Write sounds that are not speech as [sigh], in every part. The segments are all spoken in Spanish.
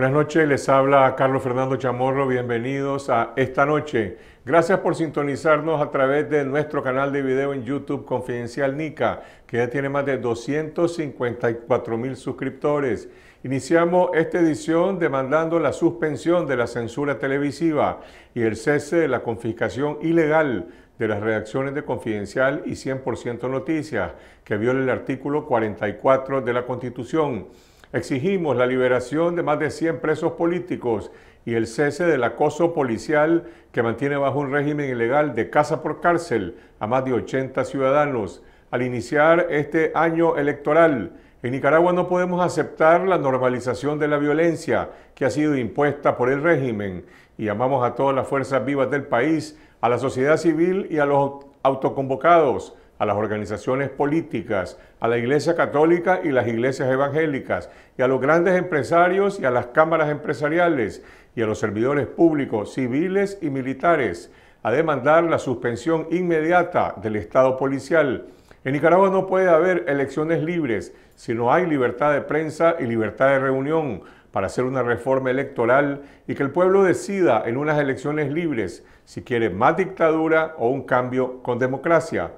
Buenas noches, les habla Carlos Fernando Chamorro, bienvenidos a esta noche. Gracias por sintonizarnos a través de nuestro canal de video en YouTube Confidencial Nica, que ya tiene más de 254 mil suscriptores. Iniciamos esta edición demandando la suspensión de la censura televisiva y el cese de la confiscación ilegal de las redacciones de Confidencial y 100% Noticias, que viola el artículo 44 de la Constitución. Exigimos la liberación de más de 100 presos políticos y el cese del acoso policial que mantiene bajo un régimen ilegal de casa por cárcel a más de 80 ciudadanos. Al iniciar este año electoral, en Nicaragua no podemos aceptar la normalización de la violencia que ha sido impuesta por el régimen y llamamos a todas las fuerzas vivas del país, a la sociedad civil y a los autoconvocados a las organizaciones políticas, a la Iglesia Católica y las iglesias evangélicas, y a los grandes empresarios y a las cámaras empresariales, y a los servidores públicos, civiles y militares, a demandar la suspensión inmediata del Estado policial. En Nicaragua no puede haber elecciones libres si no hay libertad de prensa y libertad de reunión para hacer una reforma electoral y que el pueblo decida en unas elecciones libres si quiere más dictadura o un cambio con democracia.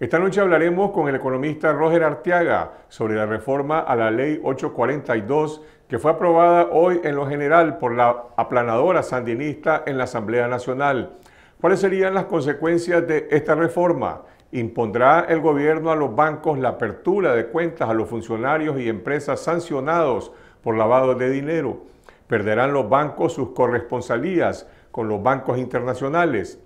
Esta noche hablaremos con el economista Roger Arteaga sobre la reforma a la ley 842 que fue aprobada hoy en lo general por la aplanadora sandinista en la Asamblea Nacional. ¿Cuáles serían las consecuencias de esta reforma? ¿Impondrá el gobierno a los bancos la apertura de cuentas a los funcionarios y empresas sancionados por lavado de dinero? ¿Perderán los bancos sus corresponsalías con los bancos internacionales?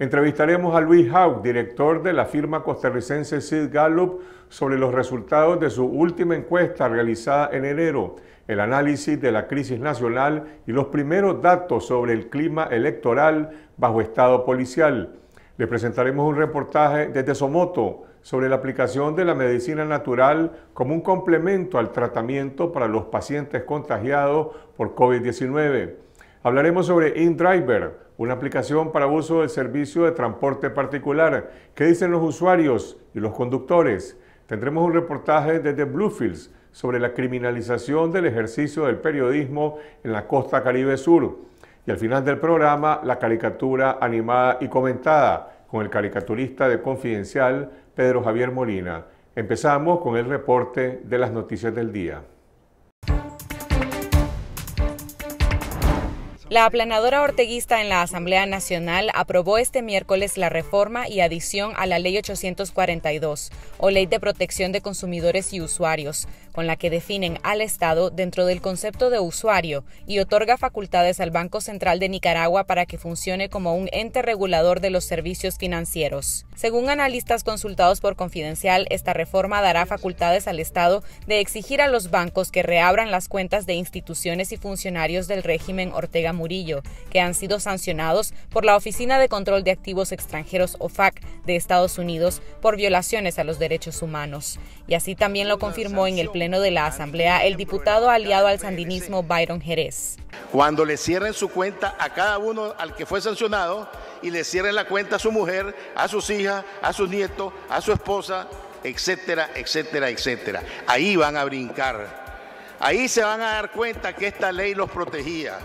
Entrevistaremos a Luis Haug, director de la firma costarricense Sid Gallup, sobre los resultados de su última encuesta realizada en enero, el análisis de la crisis nacional y los primeros datos sobre el clima electoral bajo estado policial. Le presentaremos un reportaje desde Somoto sobre la aplicación de la medicina natural como un complemento al tratamiento para los pacientes contagiados por COVID-19. Hablaremos sobre InDriver, una aplicación para uso del servicio de transporte particular. ¿Qué dicen los usuarios y los conductores? Tendremos un reportaje desde Bluefields sobre la criminalización del ejercicio del periodismo en la costa caribe sur. Y al final del programa, la caricatura animada y comentada con el caricaturista de Confidencial, Pedro Javier Molina. Empezamos con el reporte de las noticias del día. La aplanadora orteguista en la Asamblea Nacional aprobó este miércoles la reforma y adición a la Ley 842, o Ley de Protección de Consumidores y Usuarios, con la que definen al Estado dentro del concepto de usuario y otorga facultades al Banco Central de Nicaragua para que funcione como un ente regulador de los servicios financieros. Según analistas consultados por Confidencial, esta reforma dará facultades al Estado de exigir a los bancos que reabran las cuentas de instituciones y funcionarios del régimen Ortega Murillo, que han sido sancionados por la Oficina de Control de Activos Extranjeros OFAC de Estados Unidos por violaciones a los derechos humanos. Y así también lo confirmó en el Pleno de la Asamblea el diputado aliado al sandinismo Byron Jerez. Cuando le cierren su cuenta a cada uno al que fue sancionado y le cierren la cuenta a su mujer, a sus hijas, a sus nietos, a su esposa, etcétera, etcétera, etcétera. Ahí van a brincar. Ahí se van a dar cuenta que esta ley los protegía.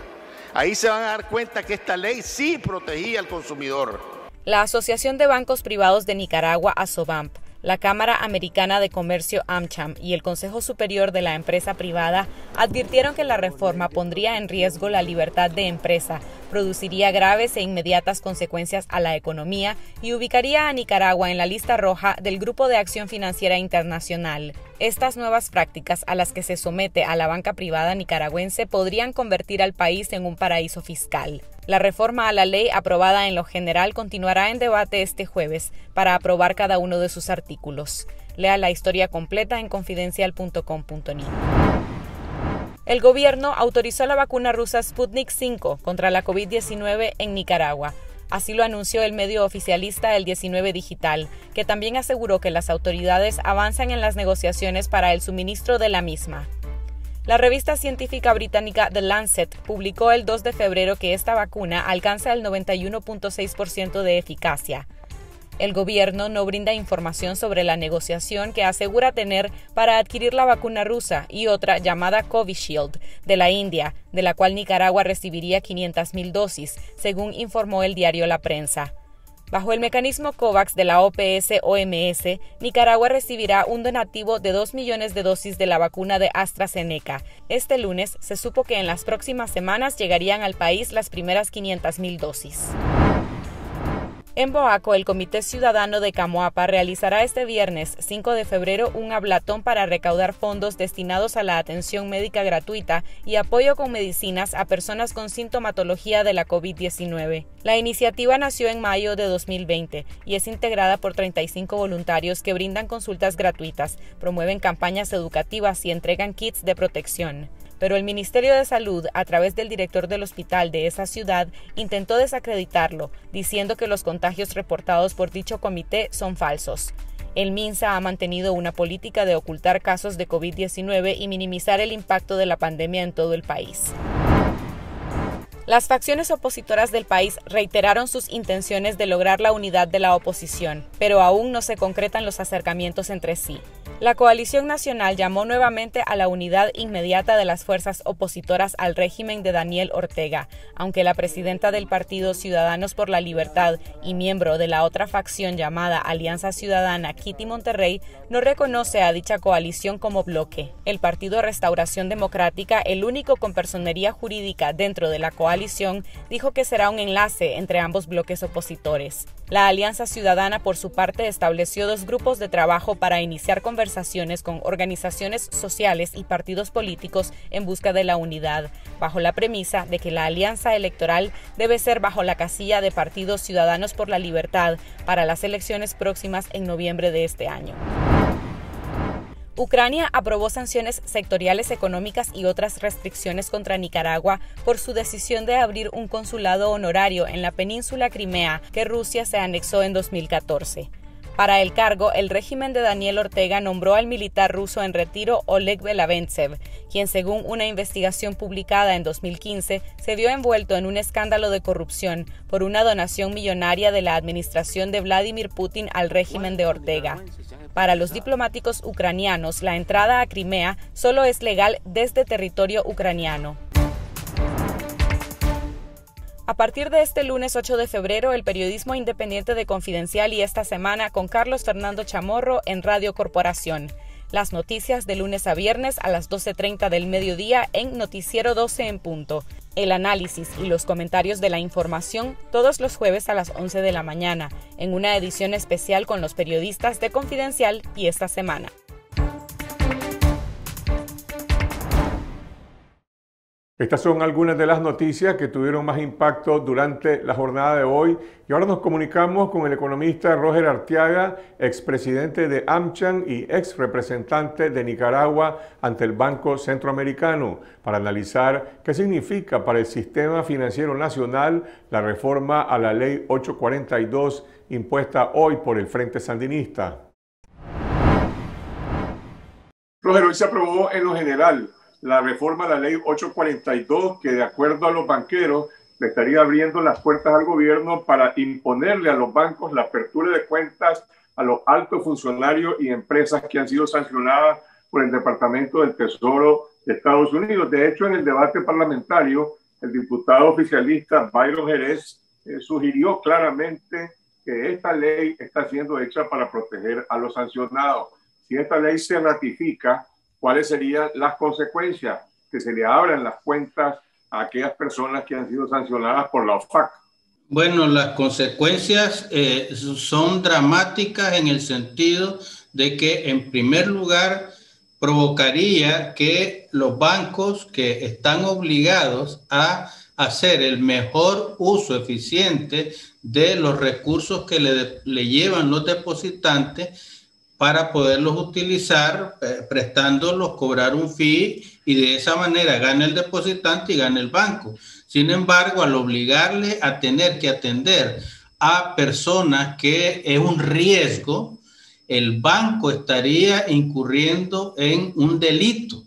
Ahí se van a dar cuenta que esta ley sí protegía al consumidor. La Asociación de Bancos Privados de Nicaragua, ASOBAMP, la Cámara Americana de Comercio AmCham y el Consejo Superior de la Empresa Privada advirtieron que la reforma pondría en riesgo la libertad de empresa, produciría graves e inmediatas consecuencias a la economía y ubicaría a Nicaragua en la lista roja del Grupo de Acción Financiera Internacional. Estas nuevas prácticas a las que se somete a la banca privada nicaragüense podrían convertir al país en un paraíso fiscal. La reforma a la ley aprobada en lo general continuará en debate este jueves para aprobar cada uno de sus artículos. Lea la historia completa en confidencial.com.ni. El gobierno autorizó la vacuna rusa Sputnik V contra la COVID-19 en Nicaragua. Así lo anunció el medio oficialista El 19 Digital, que también aseguró que las autoridades avanzan en las negociaciones para el suministro de la misma. La revista científica británica The Lancet publicó el 2 de febrero que esta vacuna alcanza el 91.6% de eficacia. El gobierno no brinda información sobre la negociación que asegura tener para adquirir la vacuna rusa y otra llamada Covishield de la India, de la cual Nicaragua recibiría 500.000 dosis, según informó el diario La Prensa. Bajo el mecanismo COVAX de la OPS-OMS, Nicaragua recibirá un donativo de 2 millones de dosis de la vacuna de AstraZeneca. Este lunes se supo que en las próximas semanas llegarían al país las primeras 500.000 dosis. En Boaco, el Comité Ciudadano de Camoapa realizará este viernes 5 de febrero un hablatón para recaudar fondos destinados a la atención médica gratuita y apoyo con medicinas a personas con sintomatología de la COVID-19. La iniciativa nació en mayo de 2020 y es integrada por 35 voluntarios que brindan consultas gratuitas, promueven campañas educativas y entregan kits de protección pero el Ministerio de Salud, a través del director del hospital de esa ciudad, intentó desacreditarlo, diciendo que los contagios reportados por dicho comité son falsos. El MINSA ha mantenido una política de ocultar casos de COVID-19 y minimizar el impacto de la pandemia en todo el país. Las facciones opositoras del país reiteraron sus intenciones de lograr la unidad de la oposición, pero aún no se concretan los acercamientos entre sí. La coalición nacional llamó nuevamente a la unidad inmediata de las fuerzas opositoras al régimen de Daniel Ortega, aunque la presidenta del partido Ciudadanos por la Libertad y miembro de la otra facción llamada Alianza Ciudadana, Kitty Monterrey, no reconoce a dicha coalición como bloque. El partido Restauración Democrática, el único con personería jurídica dentro de la coalición, dijo que será un enlace entre ambos bloques opositores. La Alianza Ciudadana, por su parte, estableció dos grupos de trabajo para iniciar conversaciones con organizaciones sociales y partidos políticos en busca de la unidad, bajo la premisa de que la alianza electoral debe ser bajo la casilla de Partidos Ciudadanos por la Libertad para las elecciones próximas en noviembre de este año. Ucrania aprobó sanciones sectoriales económicas y otras restricciones contra Nicaragua por su decisión de abrir un consulado honorario en la península Crimea que Rusia se anexó en 2014. Para el cargo, el régimen de Daniel Ortega nombró al militar ruso en retiro Oleg Belaventsev, quien según una investigación publicada en 2015 se vio envuelto en un escándalo de corrupción por una donación millonaria de la administración de Vladimir Putin al régimen de Ortega. Para los diplomáticos ucranianos, la entrada a Crimea solo es legal desde territorio ucraniano. A partir de este lunes 8 de febrero, el periodismo independiente de Confidencial y esta semana con Carlos Fernando Chamorro en Radio Corporación. Las noticias de lunes a viernes a las 12.30 del mediodía en Noticiero 12 en punto el análisis y los comentarios de la información todos los jueves a las 11 de la mañana, en una edición especial con los periodistas de Confidencial y esta semana. Estas son algunas de las noticias que tuvieron más impacto durante la jornada de hoy y ahora nos comunicamos con el economista Roger Arteaga, expresidente de AmCham y ex representante de Nicaragua ante el Banco Centroamericano, para analizar qué significa para el sistema financiero nacional la reforma a la Ley 842 impuesta hoy por el Frente Sandinista. Roger, hoy se aprobó en lo general la reforma a la ley 842, que de acuerdo a los banqueros le estaría abriendo las puertas al gobierno para imponerle a los bancos la apertura de cuentas a los altos funcionarios y empresas que han sido sancionadas por el Departamento del Tesoro de Estados Unidos. De hecho, en el debate parlamentario, el diputado oficialista Byron Jerez eh, sugirió claramente que esta ley está siendo hecha para proteger a los sancionados. Si esta ley se ratifica, cuáles serían las consecuencias que se le abran las cuentas a aquellas personas que han sido sancionadas por la OFAC. Bueno, las consecuencias eh, son dramáticas en el sentido de que, en primer lugar, provocaría que los bancos que están obligados a hacer el mejor uso eficiente de los recursos que le, le llevan los depositantes para poderlos utilizar, eh, prestándolos, cobrar un fee y de esa manera gana el depositante y gana el banco. Sin embargo, al obligarle a tener que atender a personas que es un riesgo, el banco estaría incurriendo en un delito,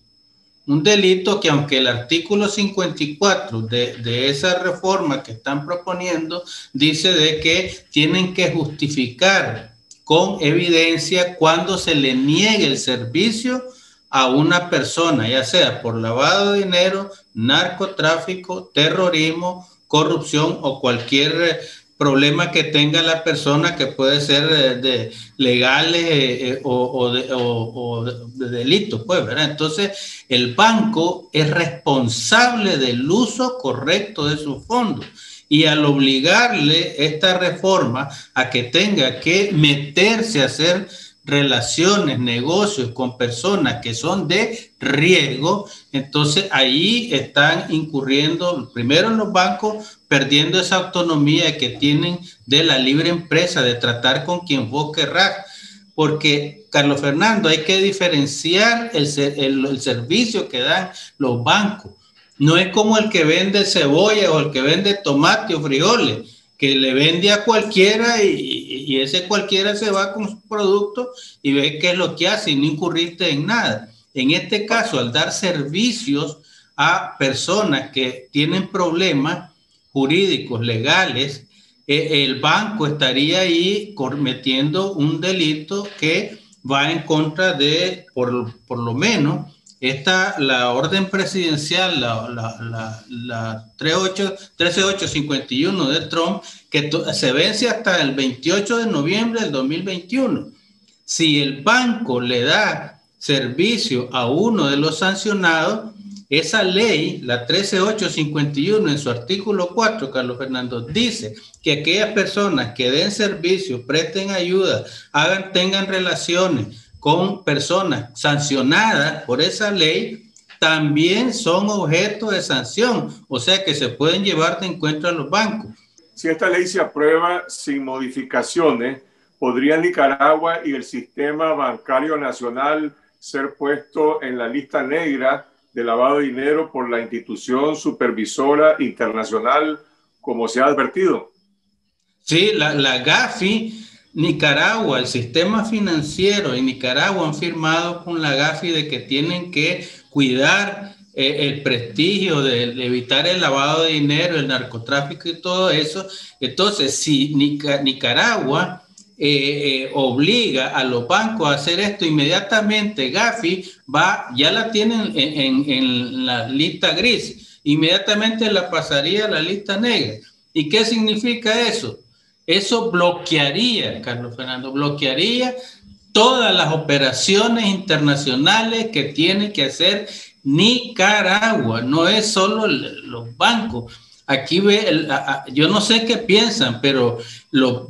un delito que aunque el artículo 54 de, de, esa reforma que están proponiendo dice de que tienen que justificar con evidencia cuando se le niegue el servicio a una persona, ya sea por lavado de dinero, narcotráfico, terrorismo, corrupción o cualquier problema que tenga la persona que puede ser eh, de, legales eh, eh, o, de, o, de, delitos, pues, ¿verdad? Entonces, el banco es responsable del uso correcto de sus fondos. Y al obligarle esta reforma a que tenga que meterse a hacer relaciones, negocios con personas que son de riesgo, entonces ahí están incurriendo primero en los bancos, perdiendo esa autonomía que tienen de la libre empresa, de tratar con quien vos querrás. Porque, Carlos Fernando, hay que diferenciar el, el servicio que dan los bancos. No es como el que vende cebolla o el que vende tomate o frijoles que le vende a cualquiera y, ese cualquiera se va con su producto y ve qué es lo que hace y no incurriste en nada. En este caso, al dar servicios a personas que tienen problemas jurídicos, legales, eh, el banco estaría ahí cometiendo un delito que va en contra de, por lo menos, esta, la orden presidencial, la, la, la, 13851 de Trump, que se vence hasta el 28 de noviembre del 2021. Si el banco le da servicio a uno de los sancionados, esa ley, la 13851, en su artículo 4, Carlos Fernando, dice que aquellas personas que den servicio, presten ayuda, hagan, tengan relaciones, con personas sancionadas por esa ley también son objeto de sanción, o sea que se pueden llevar de encuentro a los bancos. Si esta ley se aprueba sin modificaciones, ¿podría Nicaragua y el sistema bancario nacional ser puesto en la lista negra de lavado de dinero por la institución supervisora internacional, como se ha advertido? Sí, la, la GAFI Nicaragua, el sistema financiero en Nicaragua han firmado con la GAFI de que tienen que cuidar eh, el prestigio de, evitar el lavado de dinero, el narcotráfico y todo eso. Entonces, si Nicaragua eh, eh, obliga a los bancos a hacer esto inmediatamente, Gafi va, ya la tienen en, en la lista gris, inmediatamente la pasaría a la lista negra. ¿Y qué significa eso? Eso bloquearía, Carlos Fernando, bloquearía todas las operaciones internacionales que tiene que hacer Nicaragua. No es solo los bancos. Aquí ve, yo no sé qué piensan, pero los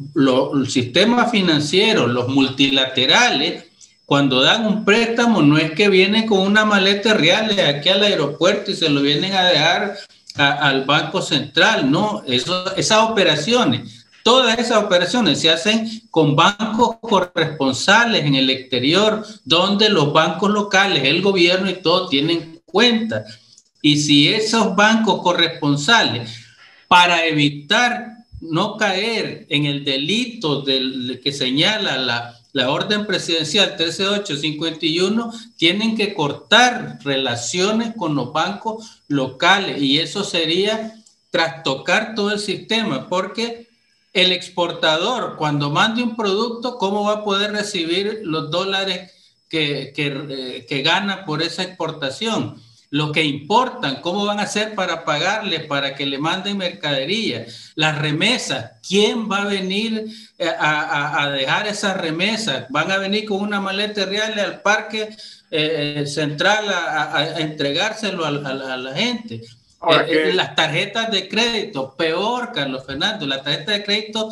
el sistema financiero, los multilaterales, cuando dan un préstamo, no es que vienen con una maleta real de aquí al aeropuerto y se lo vienen a dejar al Banco Central, no, eso, esas operaciones Todas esas operaciones se hacen con bancos corresponsales en el exterior, donde los bancos locales, el gobierno y todo tienen cuenta. Y si esos bancos corresponsales, para evitar no caer en el delito del, que señala la, la orden presidencial 13851, tienen que cortar relaciones con los bancos locales y eso sería trastocar todo el sistema porque el exportador, cuando mande un producto, ¿cómo va a poder recibir los dólares que, que, eh, gana por esa exportación? Lo que importan, ¿cómo van a hacer para pagarle, para que le manden mercadería? Las remesas, ¿quién va a venir eh, a, dejar esas remesas? ¿Van a venir con una maleta real al parque eh, central a, entregárselo a la gente? Eh, eh, las tarjetas de crédito, peor, Carlos Fernando, las tarjetas de crédito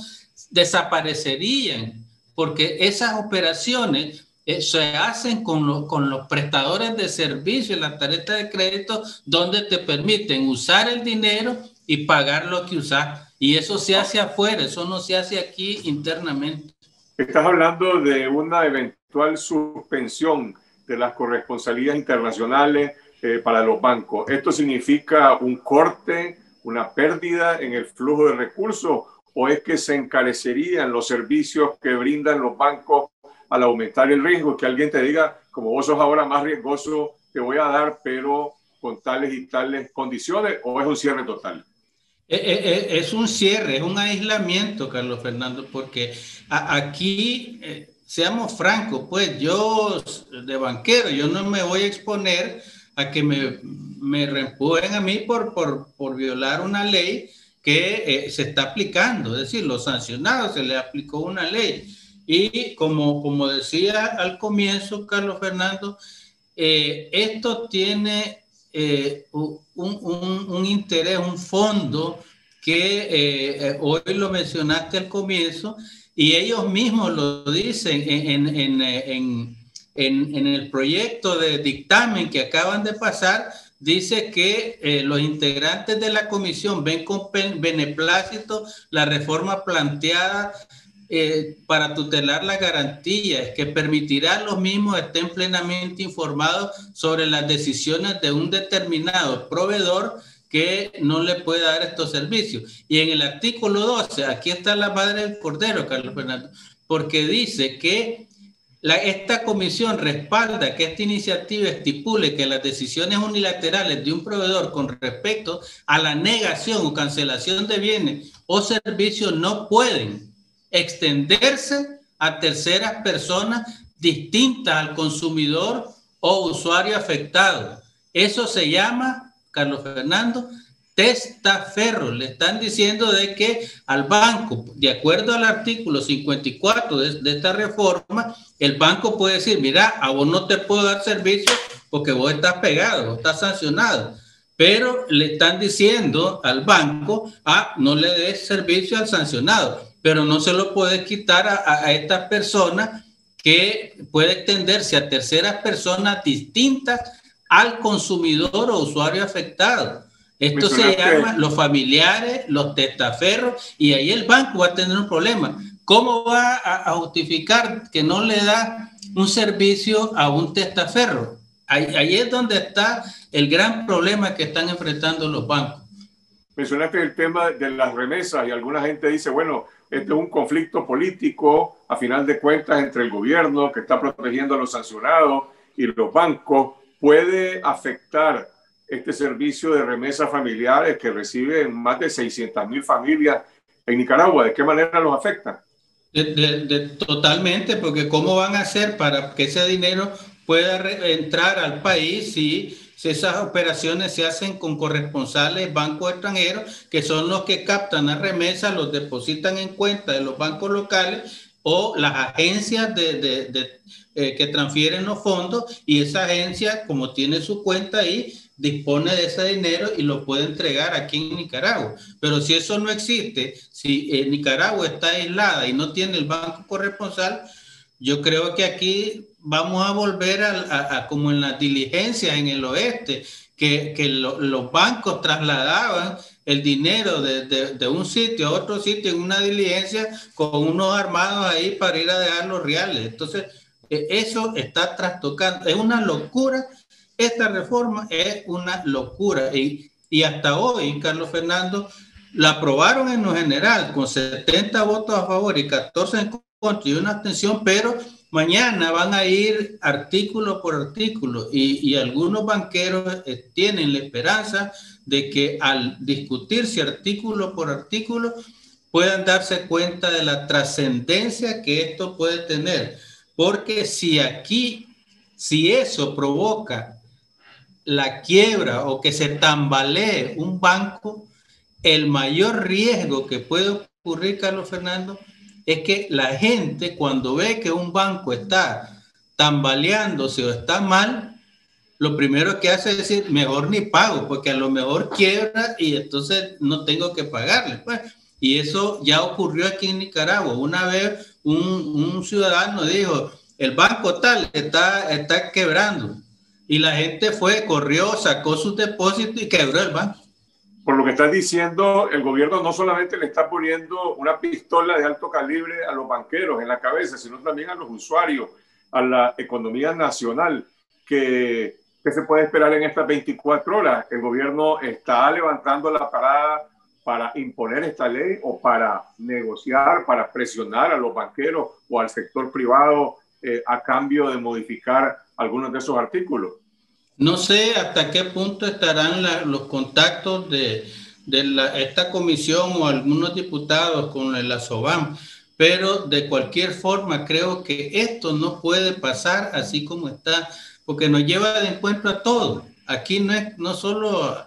desaparecerían porque esas operaciones eh, se hacen con, con los prestadores de servicios, las tarjetas de crédito, donde te permiten usar el dinero y pagar lo que usas. Y eso se hace afuera, eso no se hace aquí internamente. Estás hablando de una eventual suspensión de las corresponsalías internacionales eh, para los bancos. ¿Esto significa un corte, una pérdida en el flujo de recursos o es que se encarecerían los servicios que brindan los bancos al aumentar el riesgo? Que alguien te diga, como vos sos ahora más riesgoso te voy a dar, pero con tales y tales condiciones, o es un cierre total? Eh, eh, eh, es un cierre, es un aislamiento, Carlos Fernando, porque aquí, seamos francos, pues yo de banquero, yo no me voy a exponer a que me, me a mí por, por, por violar una ley que se está aplicando, es decir, los sancionados se le aplicó una ley. Y como, como decía al comienzo, Carlos Fernando, esto tiene un, un, interés, un fondo que eh, eh, hoy lo mencionaste al comienzo y ellos mismos lo dicen en, en, en, en, el proyecto de dictamen que acaban de pasar, dice que eh, los integrantes de la comisión ven con beneplácito la reforma planteada para tutelar las garantías, que permitirá a los mismos estén plenamente informados sobre las decisiones de un determinado proveedor que no le puede dar estos servicios. Y en el artículo 12, aquí está la madre del Cordero, Carlos Fernando, porque dice que esta comisión respalda que esta iniciativa estipule que las decisiones unilaterales de un proveedor con respecto a la negación o cancelación de bienes o servicios no pueden extenderse a terceras personas distintas al consumidor o usuario afectado. Eso se llama Carlos Fernando, testaferro. Le están diciendo de que al banco, de acuerdo al artículo 54 de, esta reforma, el banco puede decir, mira, a vos no te puedo dar servicio porque vos estás pegado, vos estás sancionado. Pero le están diciendo al banco, ah, no le des servicio al sancionado, pero no se lo puede quitar a, a esta persona que puede extenderse a terceras personas distintas al consumidor o usuario afectado. Esto se llama los familiares, los testaferros, y ahí el banco va a tener un problema. ¿Cómo va a, justificar que no le da un servicio a un testaferro? Ahí, ahí, es donde está el gran problema que están enfrentando los bancos. Mencionaste el tema de las remesas y alguna gente dice, bueno, este es un conflicto político, a final de cuentas, entre el gobierno que está protegiendo a los sancionados y los bancos puede afectar este servicio de remesas familiares que reciben más de 600 mil familias en Nicaragua? ¿De qué manera los afecta? totalmente, porque ¿cómo van a hacer para que ese dinero pueda entrar al país si, si esas operaciones se hacen con corresponsales bancos extranjeros, que son los que captan las remesas, los depositan en cuenta de los bancos locales o las agencias de, eh, que transfieren los fondos y esa agencia, como tiene su cuenta ahí, dispone de ese dinero y lo puede entregar aquí en Nicaragua. Pero si eso no existe, si eh, Nicaragua está aislada y no tiene el banco corresponsal, yo creo que aquí vamos a volver a, como en las diligencias en el oeste, que, que los bancos trasladaban el dinero de, de, un sitio a otro sitio en una diligencia con unos armados ahí para ir a dejar los reales. Entonces, e, eso está trastocando, es una locura. Esta reforma es una locura. Y, y hasta hoy, Carlos Fernando, la aprobaron en lo general con 70 votos a favor y 14 en contra y una abstención, pero mañana van a ir artículo por artículo y, y algunos banqueros eh, tienen la esperanza de que al discutirse artículo por artículo puedan darse cuenta de la trascendencia que esto puede tener porque si aquí, si eso provoca la quiebra o que se tambalee un banco, el mayor riesgo que puede ocurrir, Carlos Fernando, es que la gente cuando ve que un banco está tambaleándose o está mal, lo primero que hace es decir, mejor ni pago, porque a lo mejor quiebra y entonces no tengo que pagarle. Pues. Y eso ya ocurrió aquí en Nicaragua. Una vez un, ciudadano dijo, el banco tal está, está quebrando. Y la gente fue, corrió, sacó sus depósitos y quebró el banco. Por lo que estás diciendo, el gobierno no solamente le está poniendo una pistola de alto calibre a los banqueros en la cabeza, sino también a los usuarios, a la economía nacional, que, que se puede esperar en estas 24 horas. El gobierno está levantando la parada para imponer esta ley o para negociar, para presionar a los banqueros o al sector privado eh, a cambio de modificar algunos de esos artículos? No sé hasta qué punto estarán los contactos de, esta comisión o algunos diputados con el ASOBAM, pero de cualquier forma creo que esto no puede pasar así como está, porque nos lleva de encuentro a todos. Aquí no es no solo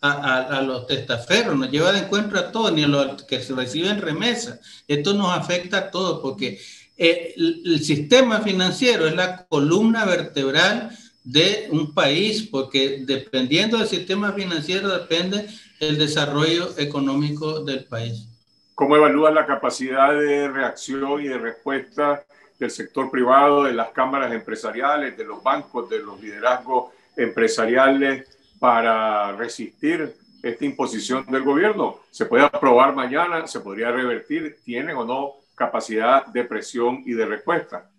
a, los testaferros, nos lleva de encuentro a todos, ni a los que se reciben remesas. Esto nos afecta a todos porque eh, el, sistema financiero es la columna vertebral de un país, porque dependiendo del sistema financiero depende el desarrollo económico del país. ¿Cómo evalúas la capacidad de reacción y de respuesta del sector privado, de las cámaras empresariales, de los bancos, de los liderazgos empresariales para resistir esta imposición del gobierno. Se puede aprobar mañana, se podría revertir, tienen o no capacidad de presión y de respuesta.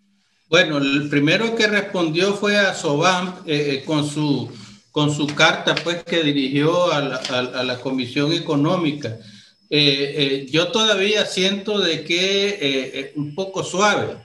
Bueno, el primero que respondió fue a Sobam eh, eh, con, su, con su carta pues, que dirigió a la, a, la Comisión Económica. Eh, yo todavía siento de que un poco suave,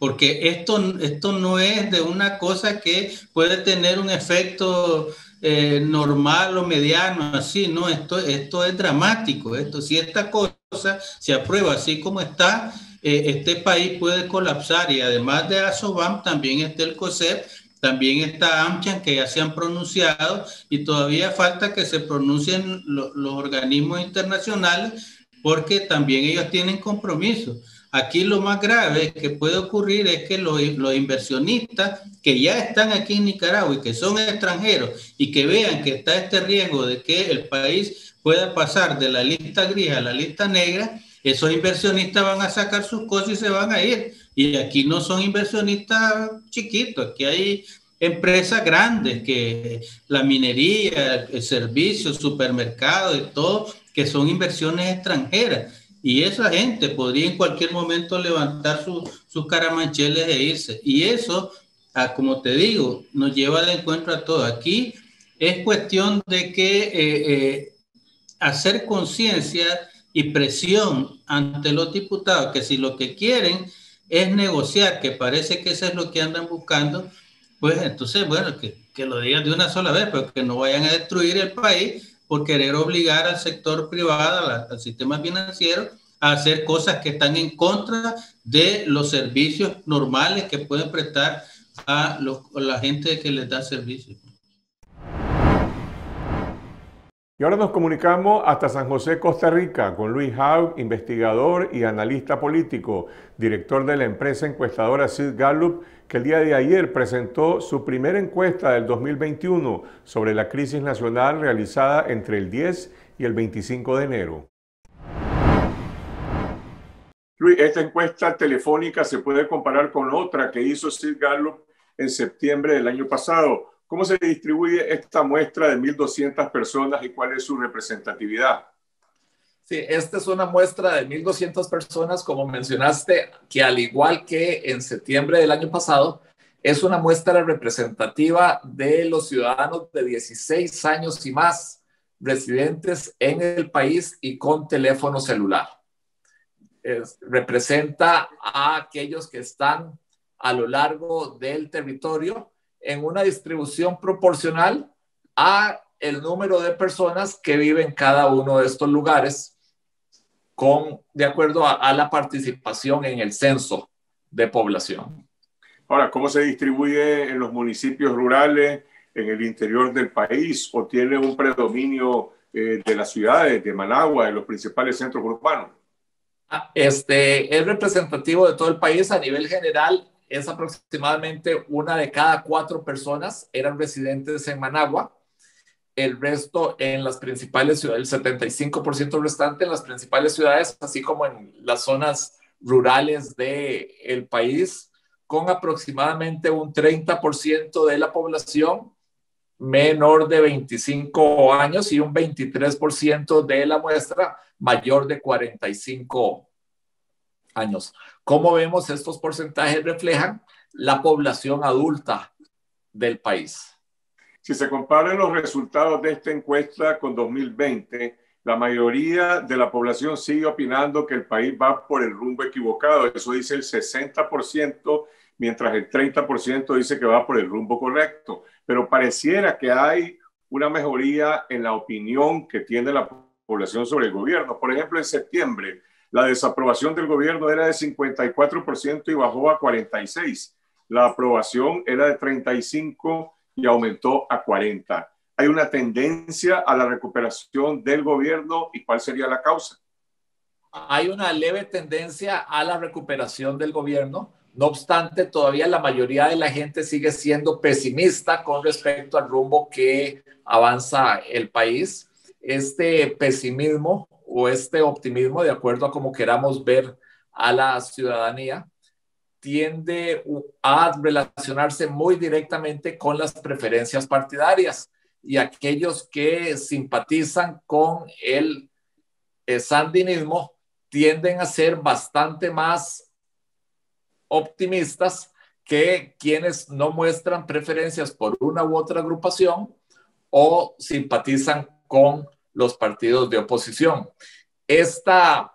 porque esto, esto no es de una cosa que puede tener un efecto eh, normal o mediano, así, no, esto, esto es dramático, esto, si esta cosa se aprueba así como está, eh, este país puede colapsar y además de ASOBAM también está el COSEP, también está AMCHAN que ya se han pronunciado y todavía falta que se pronuncien los organismos internacionales porque también ellos tienen compromisos. Aquí lo más grave que puede ocurrir es que los, inversionistas que ya están aquí en Nicaragua y que son extranjeros y que vean que está este riesgo de que el país pueda pasar de la lista gris a la lista negra, esos inversionistas van a sacar sus cosas y se van a ir. Y aquí no son inversionistas chiquitos, aquí hay empresas grandes que la minería, el servicio, supermercado y todo, que son inversiones extranjeras y esa gente podría en cualquier momento levantar sus caramancheles e irse. Y eso, ah, como te digo, nos lleva de encuentro a todo. Aquí es cuestión de que eh, eh, hacer conciencia y presión ante los diputados, que si lo que quieren es negociar, que parece que eso es lo que andan buscando, pues entonces, bueno, que, que lo digan de una sola vez, pero que no vayan a destruir el país por querer obligar al sector privado, al, sistema financiero, a hacer cosas que están en contra de los servicios normales que pueden prestar a, la gente que les da servicio. Y ahora nos comunicamos hasta San José, Costa Rica, con Luis Haug, investigador y analista político, director de la empresa encuestadora Sid Gallup, que el día de ayer presentó su primera encuesta del 2021 sobre la crisis nacional realizada entre el 10 y el 25 de enero. Luis, esta encuesta telefónica se puede comparar con otra que hizo Sid Gallup en septiembre del año pasado. ¿Cómo se distribuye esta muestra de 1.200 personas y cuál es su representatividad? Sí, esta es una muestra de 1.200 personas, como mencionaste, que al igual que en septiembre del año pasado, es una muestra representativa de los ciudadanos de 16 años y más residentes en el país y con teléfono celular. representa a aquellos que están a lo largo del territorio en una distribución proporcional a el número de personas que viven en cada uno de estos lugares con, de acuerdo a, la participación en el censo de población. Ahora, ¿cómo se distribuye en los municipios rurales, en el interior del país, o tiene un predominio eh, de las ciudades, de Managua, de los principales centros urbanos? Ah, este es representativo de todo el país a nivel general. Es aproximadamente una de cada cuatro personas eran residentes en Managua. El resto en las principales ciudades, el 75% restante en las principales ciudades, así como en las zonas rurales del el país, con aproximadamente un 30% de la población menor de 25 años y un 23% de la muestra mayor de 45 años. Como vemos, estos porcentajes reflejan la población adulta del país. Si se comparan los resultados de esta encuesta con 2020, la mayoría de la población sigue opinando que el país va por el rumbo equivocado. Eso dice el 60%, mientras el 30% dice que va por el rumbo correcto. pero pareciera que hay una mejoría en la opinión que tiene la población sobre el gobierno. Por ejemplo, en septiembre, la desaprobación del gobierno era de 54% y bajó a 46%. La aprobación era de 35% y aumentó a 40%. Hay una tendencia a la recuperación del gobierno y cuál sería la causa. Hay una leve tendencia a la recuperación del gobierno. No obstante, todavía la mayoría de la gente sigue siendo pesimista con respecto al rumbo que avanza el país. Este pesimismo o este optimismo, de acuerdo a cómo queramos ver a la ciudadanía, tiende a relacionarse muy directamente con las preferencias partidarias y aquellos que simpatizan con el, el sandinismo tienden a ser bastante más optimistas que quienes no muestran preferencias por una u otra agrupación o simpatizan con los partidos de oposición. Esta,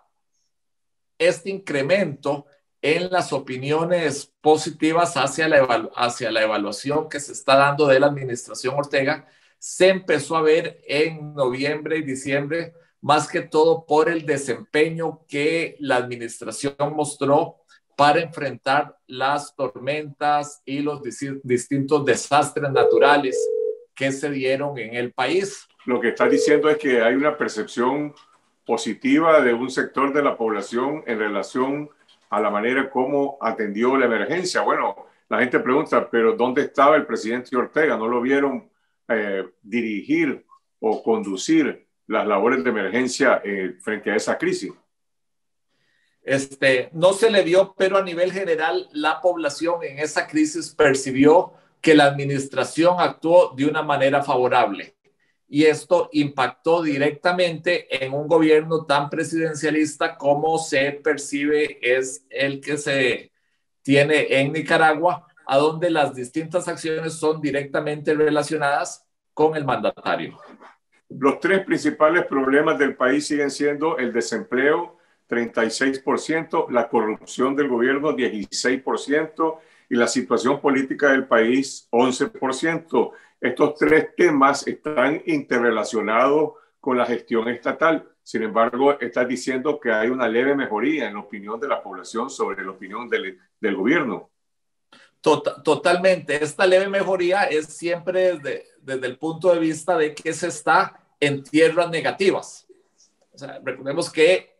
este incremento en las opiniones positivas hacia la, hacia la evaluación que se está dando de la administración Ortega se empezó a ver en noviembre y diciembre, más que todo por el desempeño que la administración mostró para enfrentar las tormentas y los distintos desastres naturales que se dieron en el país. Lo que está diciendo es que hay una percepción positiva de un sector de la población en relación a la manera como atendió la emergencia. Bueno, la gente pregunta, pero ¿dónde estaba el presidente Ortega? ¿No lo vieron eh, dirigir o conducir las labores de emergencia eh, frente a esa crisis? Este, no se le vio, pero a nivel general la población en esa crisis percibió que la administración actuó de una manera favorable. Y esto impactó directamente en un gobierno tan presidencialista como se percibe es el que se tiene en Nicaragua, a donde las distintas acciones son directamente relacionadas con el mandatario. Los tres principales problemas del país siguen siendo el desempleo, 36%, la corrupción del gobierno, 16%, y la situación política del país, 11%. Estos tres temas están interrelacionados con la gestión estatal. Sin embargo, está diciendo que hay una leve mejoría en la opinión de la población sobre la opinión del, del gobierno. Tota-, totalmente. Esta leve mejoría es siempre desde, desde el punto de vista de que se está en tierras negativas. O sea, recordemos que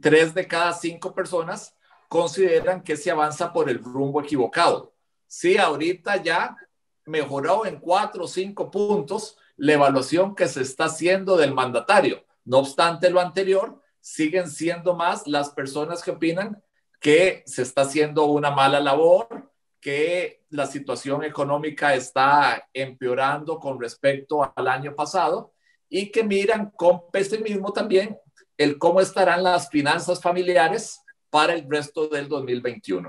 tres de cada cinco personas consideran que se avanza por el rumbo equivocado. Sí, ahorita ya mejoró en cuatro o cinco puntos la evaluación que se está haciendo del mandatario. No obstante lo anterior, siguen siendo más las personas que opinan que se está haciendo una mala labor, que la situación económica está empeorando con respecto al año pasado y que miran con pesimismo también el cómo estarán las finanzas familiares para el resto del 2021.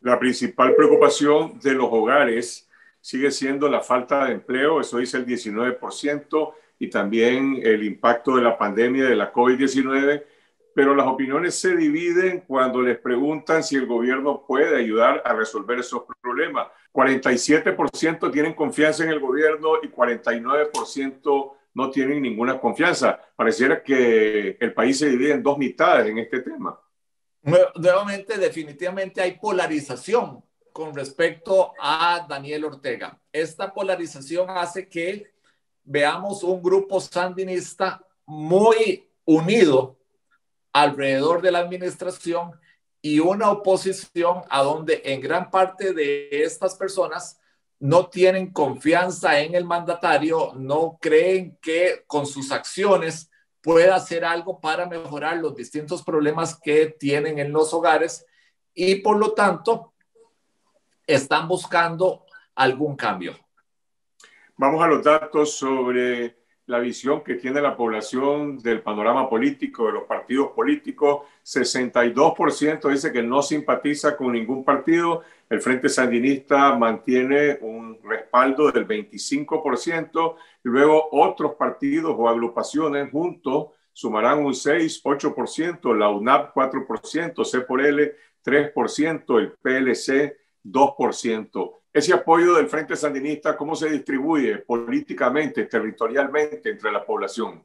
La principal preocupación de los hogares sigue siendo la falta de empleo, eso dice el 19%, y también el impacto de la pandemia de la COVID-19, pero las opiniones se dividen cuando les preguntan si el gobierno puede ayudar a resolver esos problemas. 47% tienen confianza en el gobierno y 49% no tienen ninguna confianza. Pareciera que el país se divide en dos mitades en este tema. Nuevamente, definitivamente hay polarización con respecto a Daniel Ortega. Esta polarización hace que veamos un grupo sandinista muy unido alrededor de la administración y una oposición a donde en gran parte de estas personas no tienen confianza en el mandatario, no creen que con sus acciones pueda hacer algo para mejorar los distintos problemas que tienen en los hogares y por lo tanto están buscando algún cambio. Vamos a los datos sobre la visión que tiene la población del panorama político, de los partidos políticos. 62% dice que no simpatiza con ningún partido. El Frente Sandinista mantiene un respaldo del 25%. Y luego otros partidos o agrupaciones juntos sumarán un 6, 8%, la UNAP 4%, C por L 3%, el PLC 2%. ese apoyo del Frente Sandinista, ¿cómo se distribuye políticamente, territorialmente entre la población?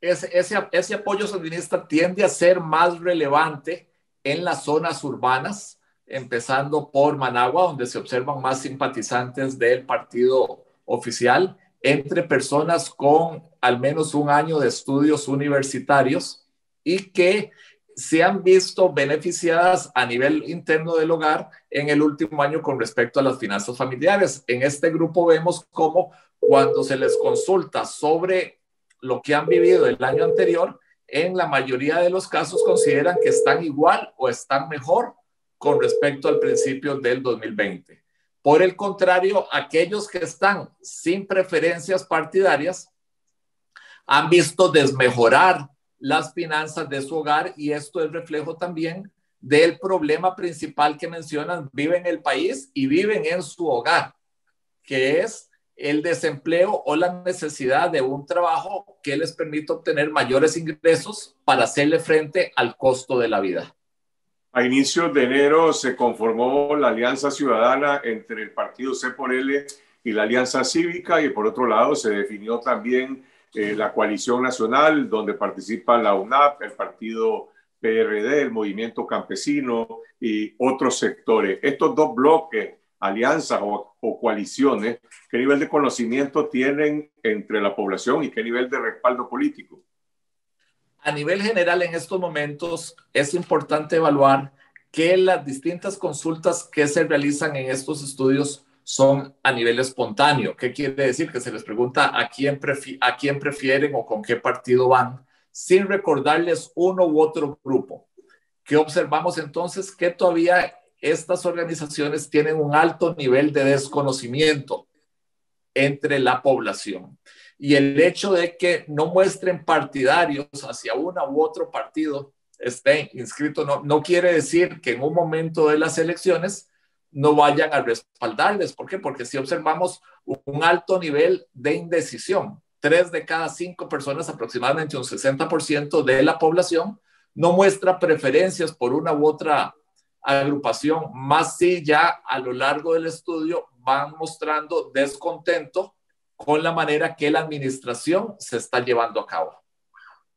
Ese, ese, ese apoyo sandinista tiende a ser más relevante en las zonas urbanas, empezando por Managua, donde se observan más simpatizantes del partido oficial, entre personas con al menos un año de estudios universitarios y que se han visto beneficiadas a nivel interno del hogar en el último año con respecto a las finanzas familiares. En este grupo vemos cómo cuando se les consulta sobre lo que han vivido el año anterior, en la mayoría de los casos consideran que están igual o están mejor con respecto al principio del 2020. Por el contrario, aquellos que están sin preferencias partidarias han visto desmejorar las finanzas de su hogar y esto es reflejo también del problema principal que mencionan, viven en el país y viven en su hogar, que es el desempleo o la necesidad de un trabajo que les permita obtener mayores ingresos para hacerle frente al costo de la vida. A inicios de enero se conformó la Alianza Ciudadana entre el partido C por L y la Alianza Cívica y por otro lado se definió también eh, la coalición nacional donde participa la UNAP, el partido PRD, el movimiento campesino y otros sectores. Estos dos bloques, alianzas o, o coaliciones, ¿qué nivel de conocimiento tienen entre la población y qué nivel de respaldo político? A nivel general, en estos momentos es importante evaluar que las distintas consultas que se realizan en estos estudios son a nivel espontáneo. ¿Qué quiere decir? Que se les pregunta a quién, prefieren o con qué partido van, sin recordarles uno u otro grupo. ¿Qué observamos entonces? Que todavía estas organizaciones tienen un alto nivel de desconocimiento entre la población y el hecho de que no muestren partidarios hacia uno u otro partido esté inscrito no, no quiere decir que en un momento de las elecciones no vayan a respaldarles. ¿Por qué? Porque si observamos un alto nivel de indecisión, tres de cada cinco personas, aproximadamente un 60% de la población, no muestra preferencias por una u otra agrupación, más si ya a lo largo del estudio van mostrando descontento con la manera que la administración se está llevando a cabo.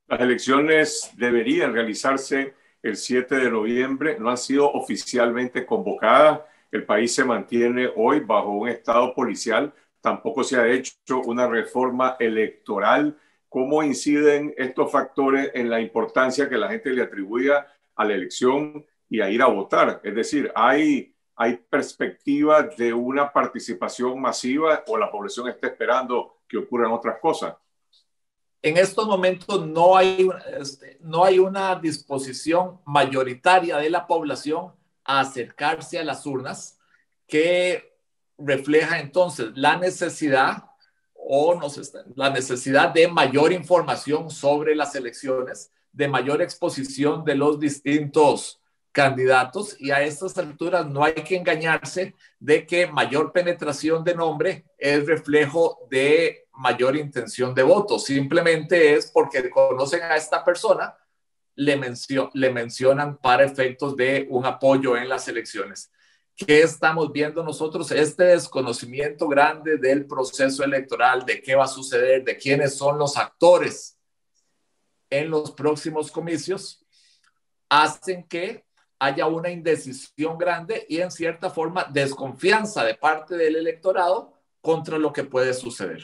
Las elecciones deberían realizarse el 7 de noviembre, no han sido oficialmente convocadas. El país se mantiene hoy bajo un estado policial. Tampoco se ha hecho una reforma electoral. ¿Cómo inciden estos factores en la importancia que la gente le atribuye a la elección y a ir a votar? Es decir, hay ¿Hay perspectiva de una participación masiva o la población está esperando que ocurran otras cosas? En estos momentos no hay, este, no hay una disposición mayoritaria de la población a acercarse a las urnas que refleja entonces la necesidad o nos la necesidad de mayor información sobre las elecciones, de mayor exposición de los distintos candidatos y a estas alturas no hay que engañarse de que mayor penetración de nombre es reflejo de mayor intención de voto. Simplemente es porque conocen a esta persona, le, le mencionan para efectos de un apoyo en las elecciones. ¿Qué estamos viendo nosotros? Este desconocimiento grande del proceso electoral, de qué va a suceder, de quiénes son los actores en los próximos comicios, hacen que haya una indecisión grande y en cierta forma desconfianza de parte del electorado contra lo que puede suceder.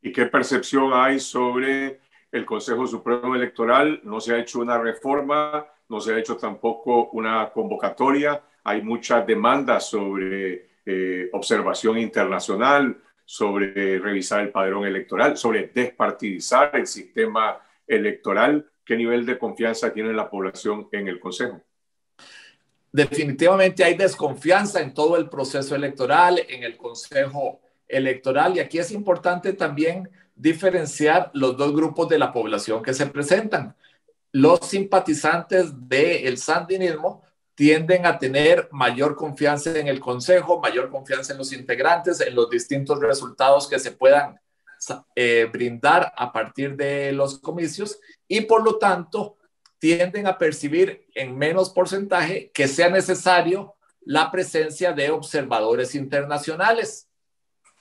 ¿Y qué percepción hay sobre el Consejo Supremo Electoral? No se ha hecho una reforma, no se ha hecho tampoco una convocatoria, hay muchas demandas sobre eh, observación internacional, sobre revisar el padrón electoral, sobre despartidizar el sistema electoral. ¿Qué nivel de confianza tiene la población en el Consejo? Definitivamente hay desconfianza en todo el proceso electoral, en el Consejo Electoral, y aquí es importante también diferenciar los dos grupos de la población que se presentan. Los simpatizantes del sandinismo tienden a tener mayor confianza en el Consejo, mayor confianza en los integrantes, en los distintos resultados que se puedan eh, brindar a partir de los comicios y por lo tanto tienden a percibir en menos porcentaje que sea necesario la presencia de observadores internacionales.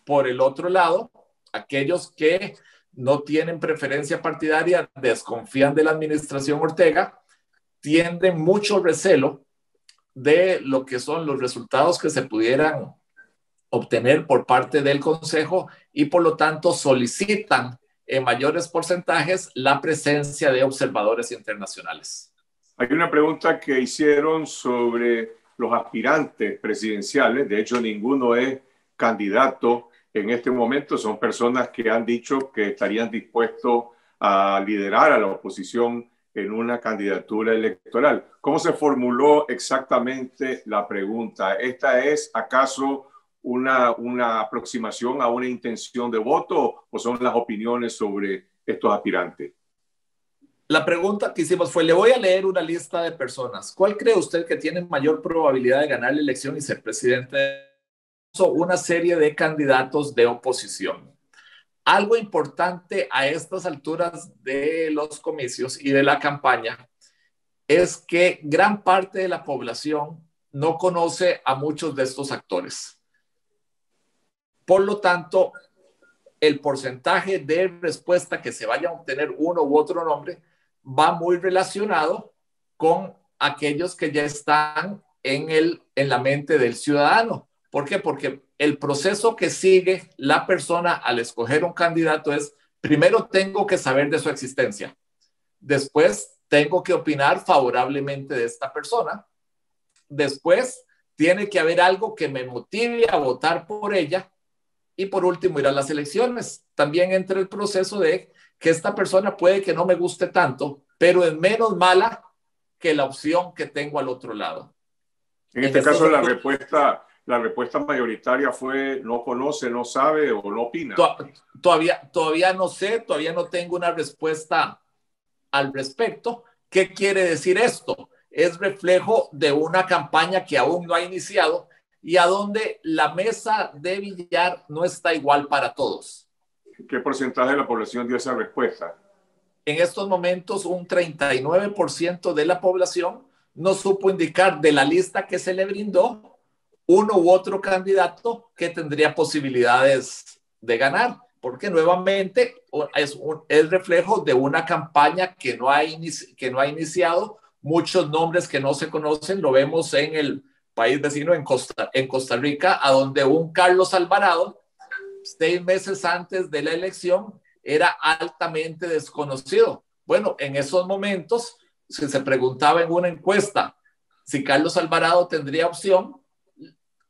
Por el otro lado, aquellos que no tienen preferencia partidaria, desconfían de la administración Ortega, tienden mucho recelo de lo que son los resultados que se pudieran obtener por parte del Consejo y por lo tanto solicitan en mayores porcentajes la presencia de observadores internacionales. Hay una pregunta que hicieron sobre los aspirantes presidenciales, de hecho ninguno es candidato en este momento, son personas que han dicho que estarían dispuestos a liderar a la oposición en una candidatura electoral. ¿Cómo se formuló exactamente la pregunta? ¿Esta es acaso una, una aproximación a una intención de voto o son las opiniones sobre estos aspirantes? La pregunta que hicimos fue, le voy a leer una lista de personas. ¿Cuál cree usted que tiene mayor probabilidad de ganar la elección y ser presidente? Una serie de candidatos de oposición. Algo importante a estas alturas de los comicios y de la campaña es que gran parte de la población no conoce a muchos de estos actores. Por lo tanto, el porcentaje de respuesta que se vaya a obtener uno u otro nombre va muy relacionado con aquellos que ya están en, el, en la mente del ciudadano. ¿Por qué? Porque el proceso que sigue la persona al escoger un candidato es, primero tengo que saber de su existencia, después tengo que opinar favorablemente de esta persona, después tiene que haber algo que me motive a votar por ella y por último ir a las elecciones. También entra el proceso de que esta persona puede que no me guste tanto, pero es menos mala que la opción que tengo al otro lado. En, este caso, la respuesta, la respuesta mayoritaria fue no conoce, no sabe o no opina. Todavía, todavía no sé, todavía no tengo una respuesta al respecto. ¿Qué quiere decir esto? Es reflejo de una campaña que aún no ha iniciado y a donde la mesa de billar no está igual para todos. ¿Qué porcentaje de la población dio esa respuesta? En estos momentos, un 39% de la población no supo indicar de la lista que se le brindó uno u otro candidato que tendría posibilidades de ganar, porque nuevamente es, un, es reflejo de una campaña que no, ha que no ha iniciado, muchos nombres que no se conocen, lo vemos en el país vecino en Costa, en Costa Rica, a donde un Carlos Alvarado, seis meses antes de la elección, era altamente desconocido. Bueno, en esos momentos, si se preguntaba en una encuesta si Carlos Alvarado tendría opción,